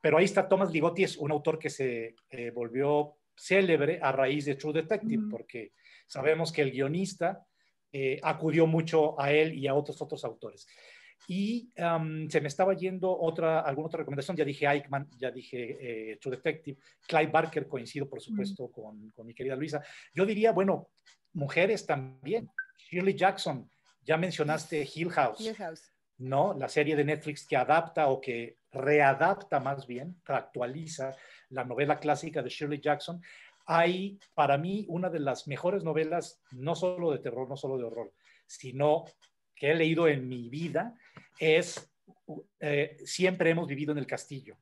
pero ahí está Thomas Ligotti, es un autor que se eh, volvió célebre a raíz de True Detective, porque sabemos que el guionista eh, acudió mucho a él y a otros otros autores. Y se me estaba yendo otra, alguna otra recomendación, ya dije Eichmann, ya dije eh, True Detective, Clive Barker, coincido por supuesto con, con mi querida Luisa. Yo diría, bueno, mujeres también. Shirley Jackson, ya mencionaste Hill House. Hill House. ¿no? La serie de Netflix que adapta o que readapta más bien, actualiza la novela clásica de Shirley Jackson. Hay para mí una de las mejores novelas, no solo de terror, no solo de horror, sino que he leído en mi vida, es eh, Siempre hemos vivido en el castillo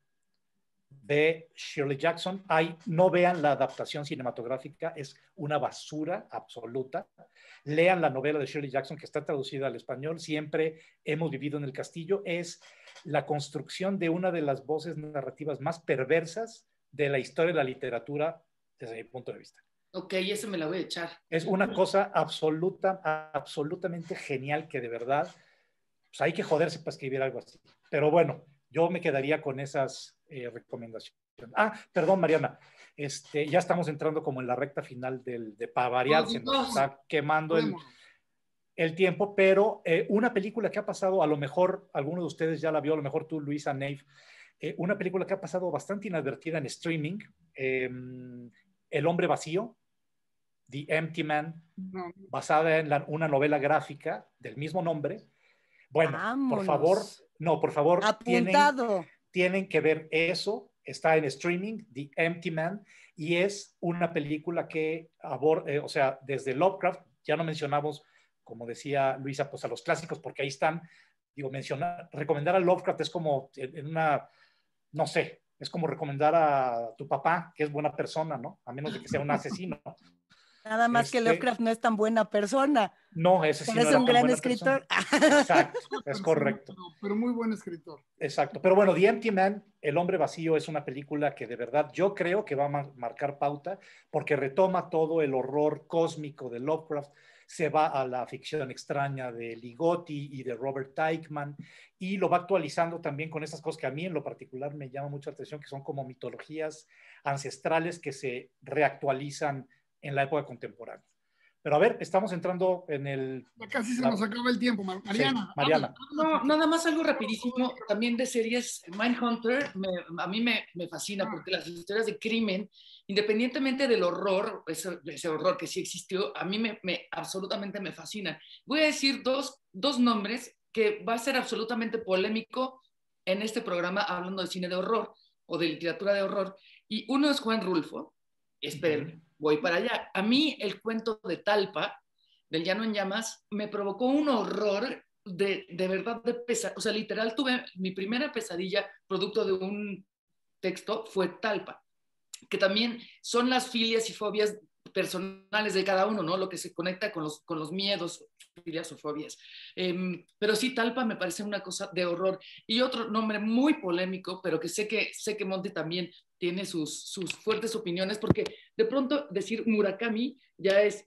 de Shirley Jackson. Hay, no vean la adaptación cinematográfica, es una basura absoluta. Lean la novela de Shirley Jackson que está traducida al español. Siempre hemos vivido en el castillo. Es la construcción de una de las voces narrativas más perversas de la historia de la literatura desde mi punto de vista. Ok, eso me la voy a echar. Es una cosa absoluta, absolutamente genial que de verdad pues hay que joderse para escribir algo así. Pero bueno, yo me quedaría con esas eh, recomendaciones. Ah, perdón, Mariana. Este, ya estamos entrando como en la recta final del, de Pavarial, se nos está quemando el, el tiempo, pero eh, una película que ha pasado, a lo mejor alguno de ustedes ya la vio, a lo mejor tú, Luisa Nave, eh, una película que ha pasado bastante inadvertida en streaming, em, El hombre vacío, The Empty Man, basada en una novela gráfica del mismo nombre. Bueno, por favor, no, por favor, tienen, tienen que ver eso, está en streaming, The Empty Man, y es una película que aborda, eh, o sea, desde Lovecraft, ya no mencionamos como decía Luisa, pues a los clásicos, porque ahí están, digo, mencionar, recomendar a Lovecraft es como en una, no sé, es como recomendar a tu papá, que es buena persona, ¿no? A menos de que sea un asesino. Nada más que este Lovecraft no es tan buena persona. No, ese sí. Pero es un gran escritor. Exacto, es correcto. Pero, muy buen escritor. Exacto. Pero bueno, The Empty Man, El hombre vacío, es una película que de verdad yo creo que va a marcar pauta porque retoma todo el horror cósmico de Lovecraft se va a la ficción extraña de Ligotti y de Robert Teichmann y lo va actualizando también con esas cosas que a mí en lo particular me llama mucho la atención, que son como mitologías ancestrales que se reactualizan en la época contemporánea. Pero a ver, estamos entrando en el... Ya casi se nos acaba el tiempo, Mariana. Mariana. No, nada más algo rapidísimo, también de series, Mindhunter, a mí me, me fascina ah. porque las historias de crimen, independientemente del horror, ese, ese horror que sí existió, a mí me, me, absolutamente me fascina. Voy a decir dos, dos nombres que va a ser absolutamente polémico en este programa hablando de cine de horror o de literatura de horror. Y uno es Juan Rulfo, esperen, voy para allá. A mí el cuento de Talpa, del Llano en Llamas, me provocó un horror de, de verdad de pesadilla. O sea, literal tuve mi primera pesadilla producto de un texto fue Talpa, que también son las filias y fobias personales de cada uno, ¿no? Lo que se conecta con los, con los miedos, filias o fobias. Em, pero sí, Talpa me parece una cosa de horror. Y otro nombre muy polémico, pero que sé que, sé que Monte también tiene sus, sus fuertes opiniones, porque de pronto decir Murakami ya es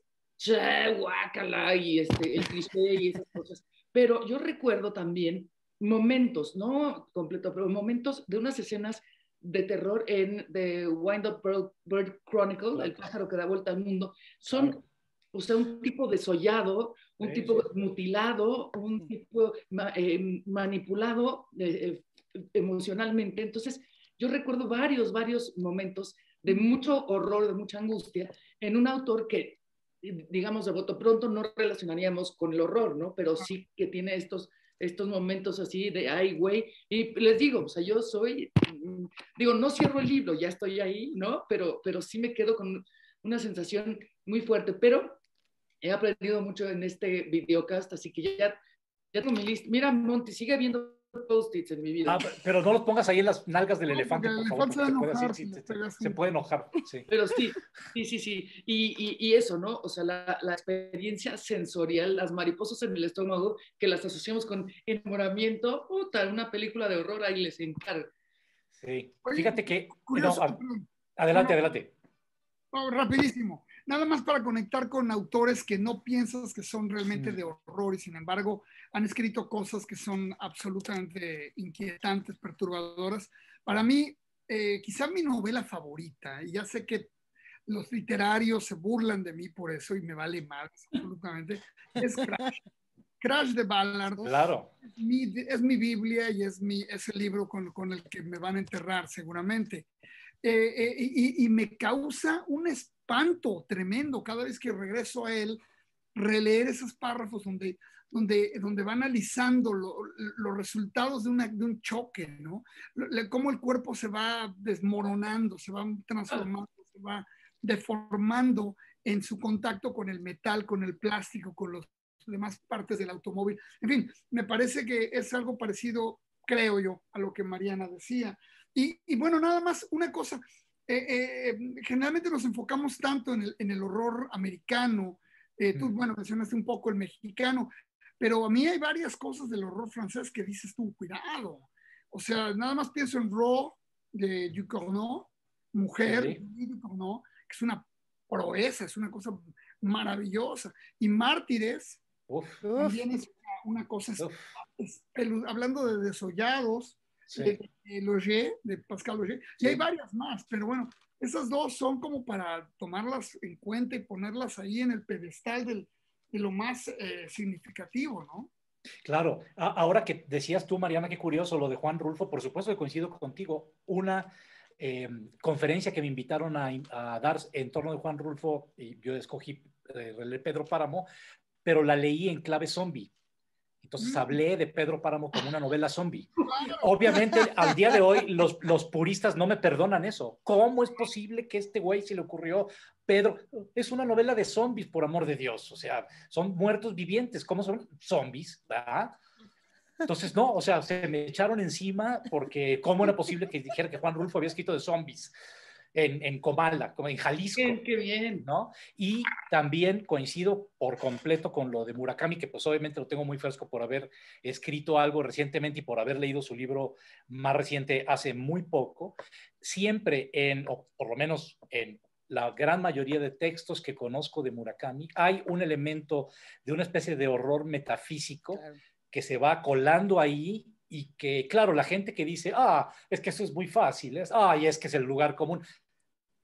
guácala y este, el cliché y esas cosas. Pero yo recuerdo también momentos, no completo, pero momentos de unas escenas de terror en The Wind Up Bird, Chronicle, El pájaro que da vuelta al mundo. Son, o sea, un tipo desollado, un tipo mutilado, un tipo eh, manipulado eh, eh, emocionalmente. Entonces, yo recuerdo varios, varios momentos de mucho horror, de mucha angustia, en un autor que, digamos, de voto pronto no relacionaríamos con el horror, ¿no? Pero sí que tiene estos, estos momentos así de, ay, güey, y les digo, o sea, yo soy, digo, no cierro el libro, ya estoy ahí, ¿no? Pero, pero sí me quedo con una sensación muy fuerte, pero he aprendido mucho en este videocast, así que ya, ya tengo mi lista. Mira, Monty, sigue viendo post-its en mi vida. Ah, pero no los pongas ahí en las nalgas del elefante, por favor. Se, puede, se, puede enojar. Sí. Pero sí, sí, sí, sí. Y, y, y eso, ¿no? O sea, la, la, experiencia sensorial, las mariposas en el estómago, que las asociamos con enamoramiento, puta, una película de horror ahí les encarga. Sí. Fíjate que. Curioso, adelante, adelante. rapidísimo nada más para conectar con autores que no piensas que son realmente de horror y sin embargo han escrito cosas que son absolutamente inquietantes, perturbadoras. Para mí, eh, quizá mi novela favorita, y ya sé que los literarios se burlan de mí por eso y me vale mal, absolutamente, es Crash. Crash de Ballard. Claro. Es mi, es mi Biblia y es, mi, es el libro con, con, el que me van a enterrar seguramente. Eh, eh, y, y, me causa un espanto tremendo cada vez que regreso a él, releer esos párrafos donde, donde, donde va analizando los resultados de, una, de, un choque, ¿no? Cómo el cuerpo se va desmoronando, se va transformando, se va deformando en su contacto con el metal, con el plástico, con las demás partes del automóvil. En fin, me parece que es algo parecido, creo yo, a lo que Mariana decía. Y, y bueno, nada más una cosa. Eh, eh, generalmente nos enfocamos tanto en el, en el horror americano. Eh, tú, bueno, mencionaste un poco el mexicano, pero a mí hay varias cosas del horror francés que dices tú, cuidado. O sea, nada más pienso en Raw de Ducournau, Mujer, de Ducournau, que es una proeza, es una cosa maravillosa. Y Mártires también es una, cosa, hablando de desollados, de, de, de Pascal Loger, y hay varias más, pero bueno, esas dos son como para tomarlas en cuenta y ponerlas ahí en el pedestal del, de lo más eh, significativo, ¿no? Claro, ahora que decías tú, Mariana, qué curioso lo de Juan Rulfo, por supuesto que coincido contigo. Una eh, conferencia que me invitaron a, a, dar en torno de Juan Rulfo, y yo escogí eh, Pedro Páramo, pero la leí en clave zombie. Entonces hablé de Pedro Páramo como una novela zombie. Obviamente, al día de hoy, los, los puristas no me perdonan eso. ¿Cómo es posible que este güey se le ocurrió, Pedro? Es una novela de zombies, por amor de Dios. O sea, son muertos vivientes. ¿Cómo son? Zombies, ¿verdad? Entonces, no, o sea, se me echaron encima porque ¿cómo era posible que dijera que Juan Rulfo había escrito de zombies? En, en Comala, como en Jalisco. Qué, bien. ¿no? Y también coincido por completo con lo de Murakami, que pues obviamente lo tengo muy fresco por haber escrito algo recientemente y por haber leído su libro más reciente hace muy poco. Siempre en, o por lo menos en la gran mayoría de textos que conozco de Murakami, hay un elemento de una especie de horror metafísico que se va colando ahí y que, claro, la gente que dice, ah, es que eso es muy fácil, es, ah, y es que es el lugar común.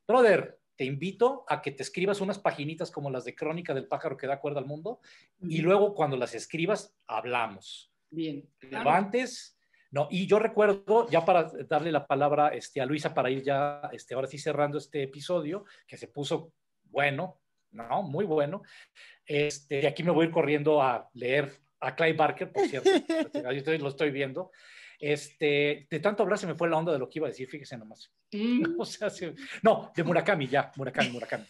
Brother, te invito a que te escribas unas paginitas como las de Crónica del pájaro que da cuerda al mundo y luego cuando las escribas, hablamos. Bien. Levantes. No, y yo recuerdo, ya para darle la palabra este, a Luisa para ir ya, este, ahora sí cerrando este episodio, que se puso bueno, ¿no? Muy bueno. Este, aquí me voy a ir corriendo a leer a Clive Barker, por cierto, yo lo estoy viendo. Este, de tanto hablar se me fue la onda de lo que iba a decir, fíjese nomás. Mm. O sea, no, de Murakami, ya, Murakami, Murakami.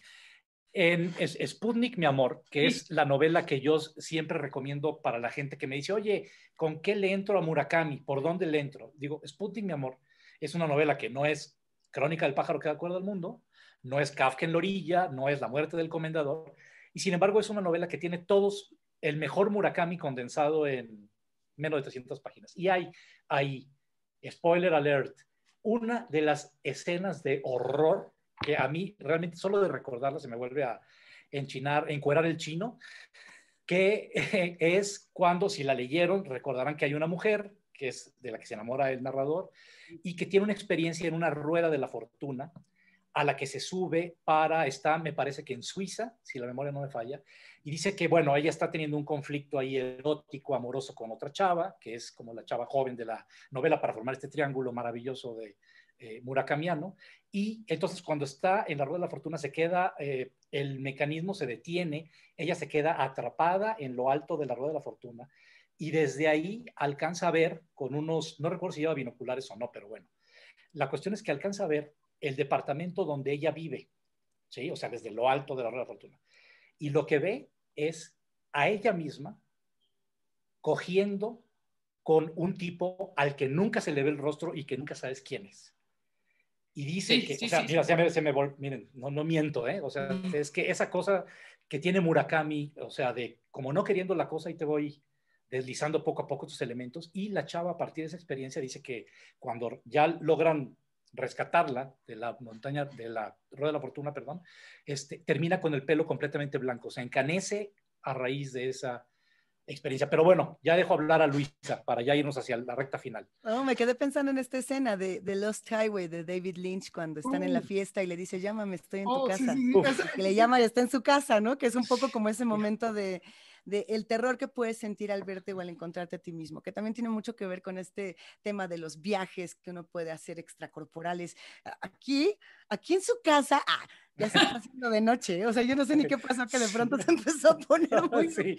En Sputnik, mi amor, que es la novela que yo siempre recomiendo para la gente que me dice, oye, ¿con qué le entro a Murakami? ¿Por dónde le entro? Digo, Sputnik, mi amor, es una novela que no es Crónica del pájaro que da acuerdo al mundo, no es Kafka en la orilla, no es La muerte del comendador, y sin embargo es una novela que tiene todos el mejor Murakami condensado en menos de 300 páginas. Y hay ahí, spoiler alert, una de las escenas de horror que a mí realmente solo de recordarla se me vuelve a enchinar, encuerar el chino, que es cuando, si la leyeron, recordarán que hay una mujer que es de la que se enamora el narrador y que tiene una experiencia en una rueda de la fortuna a la que se sube para, está, me parece que en Suiza, si la memoria no me falla, y dice que, bueno, ella está teniendo un conflicto ahí erótico, amoroso con otra chava, que es como la chava joven de la novela para formar este triángulo maravilloso de eh, murakamiano. Y entonces cuando está en la rueda de la fortuna se queda, eh, el mecanismo se detiene, ella se queda atrapada en lo alto de la rueda de la fortuna y desde ahí alcanza a ver con unos, no recuerdo si lleva binoculares o no, pero bueno, la cuestión es que alcanza a ver el departamento donde ella vive, ¿sí? O sea, desde lo alto de la rueda de fortuna. Y lo que ve es a ella misma cogiendo con un tipo al que nunca se le ve el rostro y que nunca sabes quién es. Y dice que, o sea, mira, se me, miren, no, no miento, ¿eh? O sea, es que esa cosa que tiene Murakami, o sea, de como no queriendo la cosa y te voy deslizando poco a poco tus elementos, y la chava a partir de esa experiencia dice que cuando ya logran rescatarla de la montaña, de la rueda de la fortuna, perdón, este, termina con el pelo completamente blanco, o sea, encanece a raíz de esa experiencia. Pero bueno, ya dejo hablar a Luisa para ya irnos hacia la recta final. Oh, me quedé pensando en esta escena de, de Lost Highway de David Lynch cuando están en la fiesta y le dice, llámame, estoy en tu oh, casa. y le llama y está en su casa, ¿no? Que es un poco como ese momento de, de el terror que puedes sentir al verte o al encontrarte a ti mismo, que también tiene mucho que ver con este tema de los viajes que uno puede hacer extracorporales. Aquí, aquí en su casa, ah, ya se está haciendo de noche, o sea, yo no sé ni qué pasó que de pronto se empezó a poner muy sí.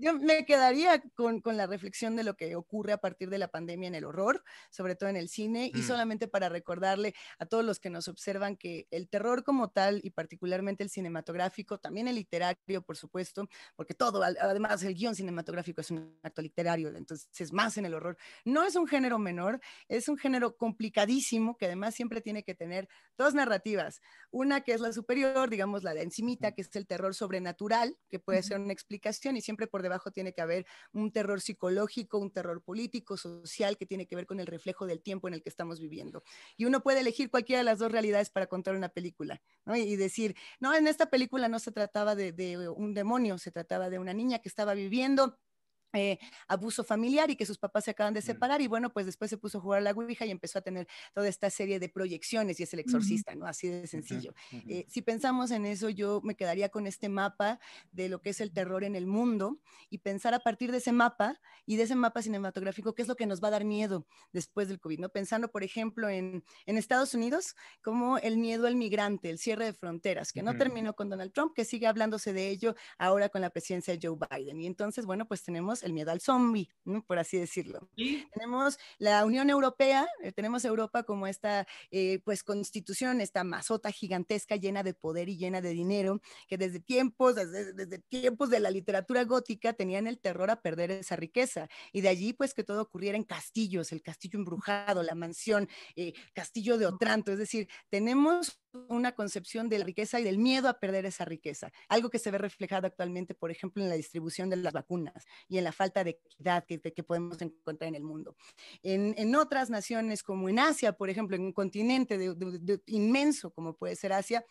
Yo me quedaría con, con, la reflexión de lo que ocurre a partir de la pandemia en el horror, sobre todo en el cine, y mm. solamente para recordarle a todos los que nos observan que el terror como tal, y particularmente el cinematográfico, también el literario, por supuesto, porque todo, además el guion cinematográfico es un acto literario, entonces es más en el horror, no es un género menor, es un género complicadísimo que además siempre tiene que tener dos narrativas, una que es la superior, digamos la de encimita, que es el terror sobrenatural, que puede ser una explicación y siempre por debajo tiene que haber un terror psicológico, un terror político, social, que tiene que ver con el reflejo del tiempo en el que estamos viviendo. Y uno puede elegir cualquiera de las dos realidades para contar una película, ¿no? Y decir, no, en esta película no se trataba de, de un demonio, se trataba de una niña que estaba viviendo eh, abuso familiar y que sus papás se acaban de separar y bueno, pues después se puso a jugar a la Ouija y empezó a tener toda esta serie de proyecciones y es el exorcista, ¿no? Así de sencillo. Eh, si pensamos en eso, yo me quedaría con este mapa de lo que es el terror en el mundo y pensar a partir de ese mapa y de ese mapa cinematográfico qué es lo que nos va a dar miedo después del COVID, ¿no? Pensando, por ejemplo, en, en Estados Unidos como el miedo al migrante, el cierre de fronteras, que no terminó con Donald Trump, que sigue hablándose de ello ahora con la presidencia de Joe Biden. Y entonces, bueno, pues tenemos el miedo al zombie, por así decirlo. Tenemos la Unión Europea, eh, tenemos Europa como esta eh, pues constitución, esta masota gigantesca llena de poder y llena de dinero, que desde tiempos, desde, tiempos de la literatura gótica tenían el terror a perder esa riqueza. Y de allí pues que todo ocurriera en castillos, el castillo embrujado, la mansión, eh, castillo de Otranto, es decir, tenemos una concepción de la riqueza y del miedo a perder esa riqueza, algo que se ve reflejado actualmente, por ejemplo, en la distribución de las vacunas y en la falta de equidad que, podemos encontrar en el mundo. En, en, otras naciones, como en Asia, por ejemplo, en un continente de, inmenso como puede ser Asia,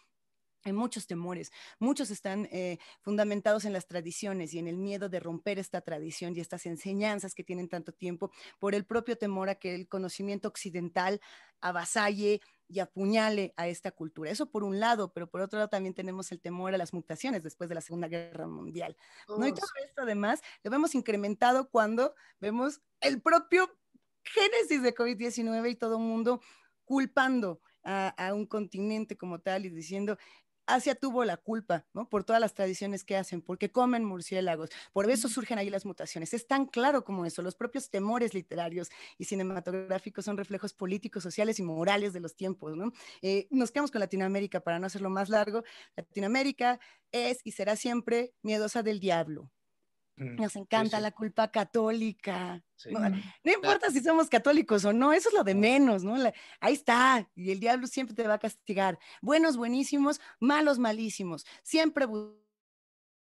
hay muchos temores, muchos están eh, fundamentados en las tradiciones y en el miedo de romper esta tradición y estas enseñanzas que tienen tanto tiempo por el propio temor a que el conocimiento occidental avasalle y apuñale a esta cultura. Eso por un lado, pero por otro lado también tenemos el temor a las mutaciones después de la Segunda Guerra Mundial. ¿no? Y todo esto además lo vemos incrementado cuando vemos el propio génesis de COVID-19 y todo el mundo culpando a, a, un continente como tal y diciendo Asia tuvo la culpa, ¿no? Por todas las tradiciones que hacen, porque comen murciélagos, por eso surgen ahí las mutaciones. Es tan claro como eso. Los propios temores literarios y cinematográficos son reflejos políticos, sociales y morales de los tiempos, ¿no? Eh, nos quedamos con Latinoamérica para no hacerlo más largo. Latinoamérica es y será siempre miedosa del diablo, Nos encanta la culpa católica. No, importa si somos católicos o no, eso es lo de menos, ¿no? ahí está, y el diablo siempre te va a castigar. Buenos, buenísimos, malos, malísimos. Siempre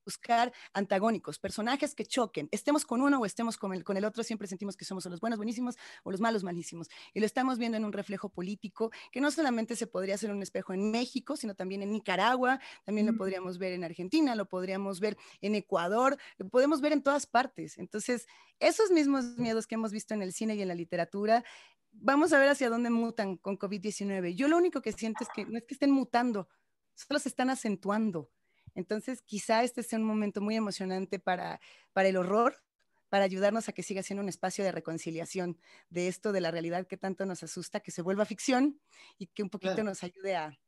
buscar antagónicos, personajes que choquen, estemos con uno o estemos con el, con el otro, siempre sentimos que somos los buenos buenísimos o los malos malísimos. Y lo estamos viendo en un reflejo político que no solamente se podría hacer un espejo en México, sino también en Nicaragua, también lo podríamos ver en Argentina, lo podríamos ver en Ecuador, lo podemos ver en todas partes. Entonces, esos mismos miedos que hemos visto en el cine y en la literatura, vamos a ver hacia dónde mutan con COVID-19. Yo lo único que siento es que no es que estén mutando, solo se están acentuando. Entonces, quizá este sea un momento muy emocionante para, para el horror, para ayudarnos a que siga siendo un espacio de reconciliación de esto, de la realidad que tanto nos asusta, que se vuelva ficción y que un poquito nos ayude a,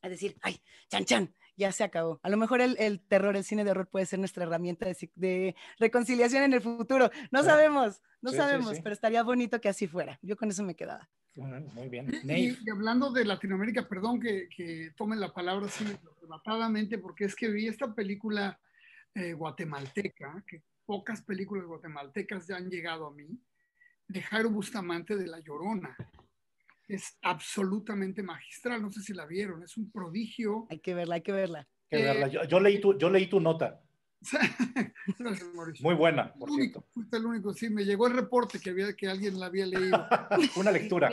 a, decir, ay, chan, chan, ya se acabó. A lo mejor el, el terror, el cine de horror puede ser nuestra herramienta de, de reconciliación en el futuro. No sabemos, no sabemos, pero estaría bonito que así fuera. Yo con eso me quedaba. Muy bien. Y, y, hablando de Latinoamérica, perdón que, que tome la palabra así rematadamente, porque es que vi esta película eh, guatemalteca, que pocas películas guatemaltecas ya han llegado a mí, de Jairo Bustamante de La Llorona. Es absolutamente magistral, no sé si la vieron, es un prodigio. Hay que verla, hay que verla. que verla. Yo, yo, leí tu, yo leí tu nota. Gracias, Mauricio. Muy buena, por el único, cierto. el único, sí, me llegó el reporte que, había, que alguien la había leído. una lectura.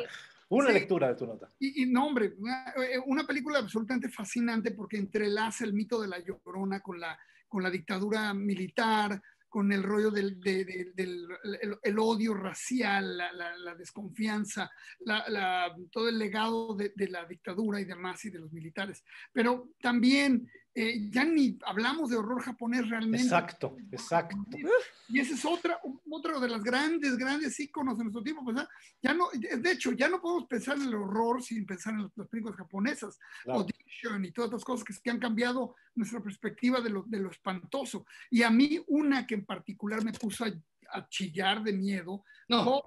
Una Sí. lectura de tu nota. Y, y no, hombre, una, eh, una película absolutamente fascinante porque entrelaza el mito de la llorona con la, con la dictadura militar, con el rollo del, de- de- del el, el odio racial, la, la- la desconfianza, la- la- todo el legado de, de la dictadura y demás y de los militares. Pero también eh, ya ni hablamos de horror japonés realmente. Exacto, exacto. Y esa es otra, otro de las grandes, grandes íconos de nuestro tiempo. Pues, ¿ah? ya no, de hecho, ya no podemos pensar en el horror sin pensar en las, las películas japonesas, Claro. Audition y todas otras cosas que, que han cambiado nuestra perspectiva de lo, de lo espantoso. Y a mí una que en particular me puso a, a chillar de miedo, No,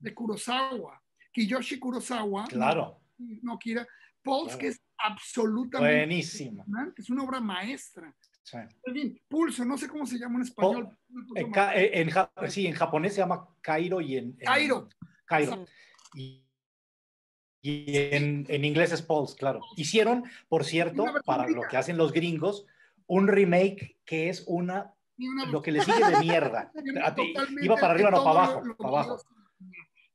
de Kurosawa, Kiyoshi Kurosawa, Claro. no, no Kira, Claro. que es absolutamente impresionante, es una obra maestra. Sí. En Pulso, no sé cómo se llama en español. En, ca- en ja- sí, en japonés se llama Cairo y en, en- Cairo. Cairo. Y, y en, en inglés es Pulse, claro. Hicieron, por cierto, para lo que hacen los gringos, un remake que es una una- lo que le sigue de mierda. Iba para arriba, no para abajo, lo- lo- para abajo.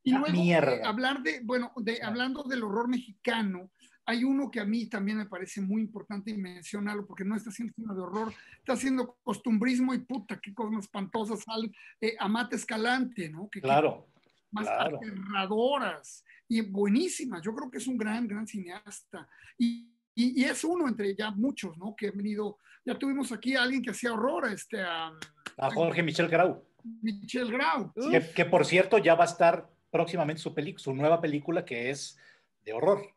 Y luego, mierda. eh, hablar de, bueno, de, hablando del horror mexicano, hay uno que a mí también me parece muy importante y mencionarlo, porque no está haciendo cine de horror, está haciendo costumbrismo y puta, qué cosas espantosas salen. Eh, Amate Escalante, ¿no? Que, que Claro, más claro. aterradoras y buenísimas. Yo creo que es un gran, gran cineasta. Y, y, y es uno entre ya muchos, ¿no? Que han venido, ya tuvimos aquí a alguien que hacía horror, este, a a Jorge Michel Grau. Michel Grau. Que, que, por cierto ya va a estar próximamente su, su nueva película que es de horror.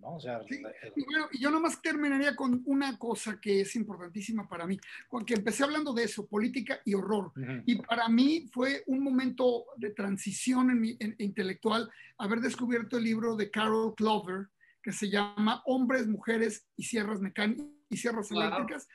¿No? O sea, Sí. la- el- Y bueno, y yo nomás terminaría con una cosa que es importantísima para mí. Porque empecé hablando de eso, política y horror. Ujú. Y para mí fue un momento de transición en mi, en- intelectual haber descubierto el libro de Carol Clover que se llama Hombres, Mujeres y Sierras Mecánicas y Sierras Wow. Eléctricas,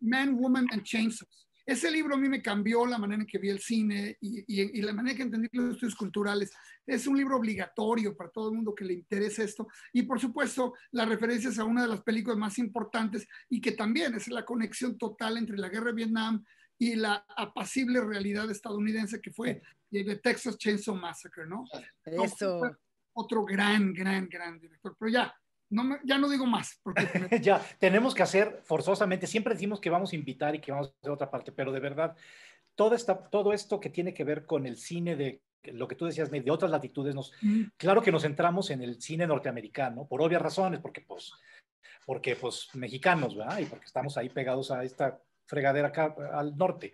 Man, Woman and Chainsaws. Ese libro a mí me cambió la manera en que vi el cine y, y- y la manera en que entendí los estudios culturales. Es un libro obligatorio para todo el mundo que le interese esto. Y por supuesto, las referencias a una de las películas más importantes y que también es la conexión total entre la guerra de Vietnam y la apacible realidad estadounidense que fue The Texas Chainsaw Massacre, ¿no? Eso. Otro gran, gran, gran director. Pero ya, no me- ya no digo más. Porque ya, tenemos que hacer forzosamente, siempre decimos que vamos a invitar y que vamos a hacer otra parte, pero de verdad, todo, esta, todo esto que tiene que ver con el cine de lo que tú decías, de otras latitudes, nos, Mm, claro que nos centramos en el cine norteamericano, por obvias razones, porque pues, porque pues mexicanos, ¿verdad? Y porque estamos ahí pegados a esta fregadera acá al norte.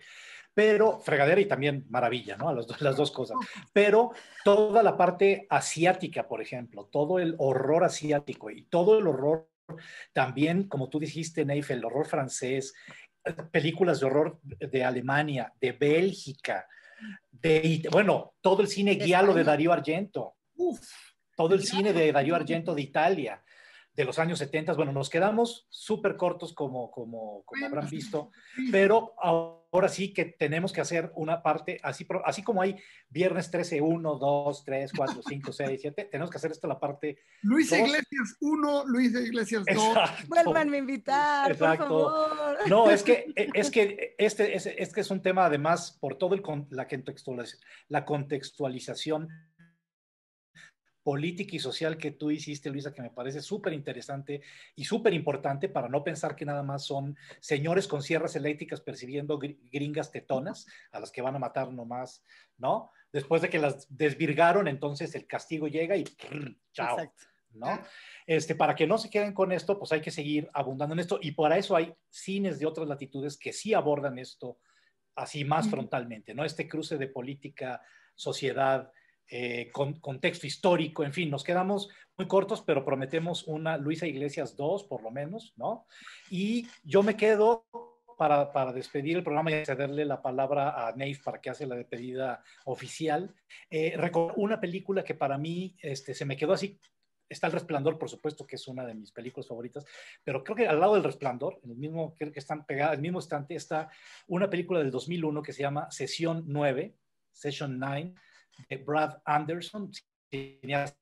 Pero fregadera y también maravilla, ¿no? A las, dos- las dos cosas. Pero toda la parte asiática, por ejemplo, todo el horror asiático y todo el horror también, como tú dijiste, Neif, el horror francés, películas de horror de Alemania, de Bélgica, de, bueno, todo el cine guialo de. Darío Argento uf, todo el cine de Darío Argento de Italia, de los años 70. Bueno, nos quedamos súper cortos como, como, como habrán visto, pero ahora sí que tenemos que hacer una parte, así, así como hay viernes 13, 1, 2, 3, 4, 5, 6, 7, tenemos que hacer esto la parte... Luis dos. Iglesias 1, Luis Iglesias 2. Exacto. Vuélvanme a invitar, Exacto. por favor. No, es que, es que este, es, es que es un tema además por todo el, con- la, contextualiz- la contextualización política y social que tú hiciste, Luisa, que me parece súper interesante y súper importante para no pensar que nada más son señores con sierras eléctricas percibiendo gr- gringas tetonas a las que van a matar nomás, ¿no? Después de que las desvirgaron, entonces el castigo llega y chao. Exacto. ¿no? Este, para que no se queden con esto, pues hay que seguir abundando en esto y para eso hay cines de otras latitudes que sí abordan esto así más frontalmente, ¿no? Este cruce de política, sociedad, eh, con, contexto histórico, en fin, nos quedamos muy cortos, pero prometemos una Luisa Iglesias 2, por lo menos, ¿no? Y yo me quedo para, despedir el programa y cederle la palabra a Neif para que hace la despedida oficial. Eh, una película que para mí este, se me quedó así. Está El Resplandor, por supuesto, que es una de mis películas favoritas, pero creo que al lado del Resplandor, en el mismo, creo que están pegadas, el mismo instante, está una película del 2001 que se llama Sesión 9, Session 9, de Brad Anderson, cineasta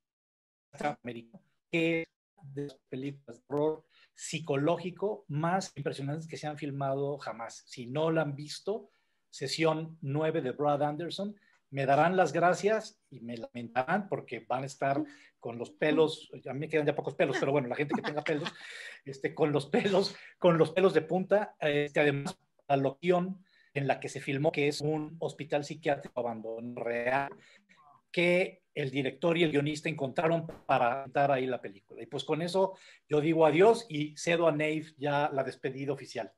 americano, que es de las películas de horror psicológico más impresionantes que se han filmado jamás. Si no la han visto, sesión 9 de Brad Anderson, me darán las gracias y me lamentarán porque van a estar con los pelos, ya me quedan ya pocos pelos, pero bueno, la gente que tenga pelos, este, con los pelos, con los pelos de punta, este, además la locación en la que se filmó, que es un hospital psiquiátrico abandonado real, que el director y el guionista encontraron para dar ahí la película. Y pues con eso yo digo adiós y cedo a Nave ya la despedida oficial.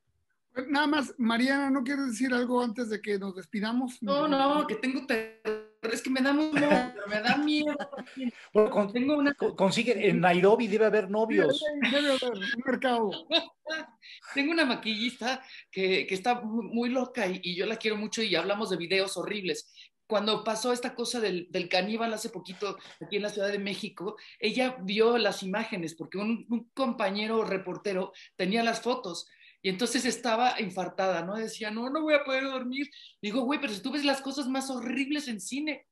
Nada más, Mariana, ¿no quieres decir algo antes de que nos despidamos? No, no, que tengo es que me da miedo, me da miedo. Bueno, tengo una... consigue, en Nairobi debe haber novios. Debe haber, un mercado. Tengo una maquillista que, que está muy loca y, y, yo la quiero mucho y hablamos de videos horribles cuando pasó esta cosa del, caníbal hace poquito aquí en la Ciudad de México, ella vio las imágenes porque un, compañero reportero tenía las fotos y entonces estaba infartada, ¿no? Decía, no, no voy a poder dormir. Digo, güey, pero si tú ves las cosas más horribles en cine.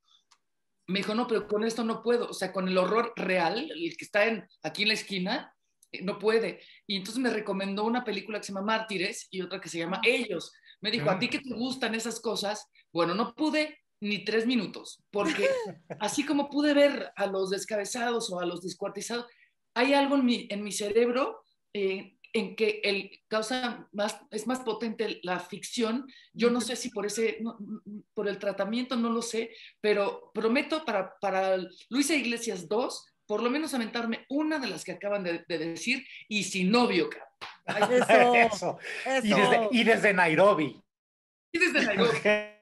Me dijo, no, pero con esto no puedo. O sea, con el horror real, el que está en, aquí en la esquina, eh, no puede. Y entonces me recomendó una película que se llama Mártires y otra que se llama Ellos. Me dijo, ¿a ti que te gustan esas cosas? Bueno, no pude ni tres minutos, porque así como pude ver a los descabezados o a los descuartizados, hay algo en mi, en mi cerebro eh, en que el causa más, es más potente la ficción. Yo no sé si por ese, por el tratamiento, no lo sé, pero prometo para, para Luisa Iglesias 2, por lo menos aventarme una de las que acaban de, decir, y sin novio, Eso, Y, desde, y desde Nairobi. Y desde Nairobi.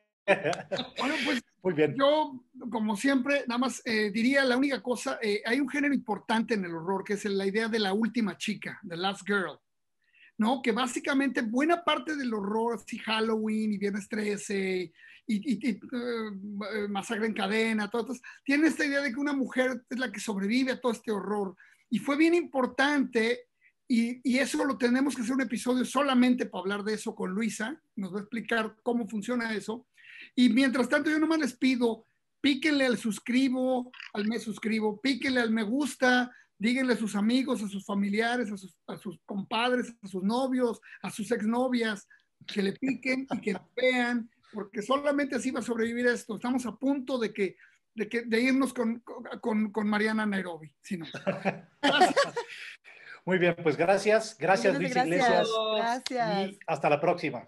Bueno, pues Muy bien. yo, como siempre, nada más eh, diría la única cosa, eh, hay un género importante en el horror, que es la idea de la última chica, The Last Girl, ¿no? Que básicamente buena parte del horror, así Halloween y Viernes 13 y, eh, Masacre en Cadena, todo, tiene esta idea de que una mujer es la que sobrevive a todo este horror. Y fue bien importante y, y, eso lo tenemos que hacer un episodio solamente para hablar de eso con Luisa. Nos va a explicar cómo funciona eso. Y mientras tanto, yo nomás les pido, píquenle al suscribo, al me suscribo, píquenle al me gusta, díganle a sus amigos, a sus familiares, a sus, a sus compadres, a sus novios, a sus exnovias, que le piquen y que vean, porque solamente así va a sobrevivir esto. Estamos a punto de que de, que, de irnos con, con, con Mariana Nairobi. Si no. Muy bien, pues gracias. Gracias, Luis Iglesias. Gracias. Y hasta la próxima.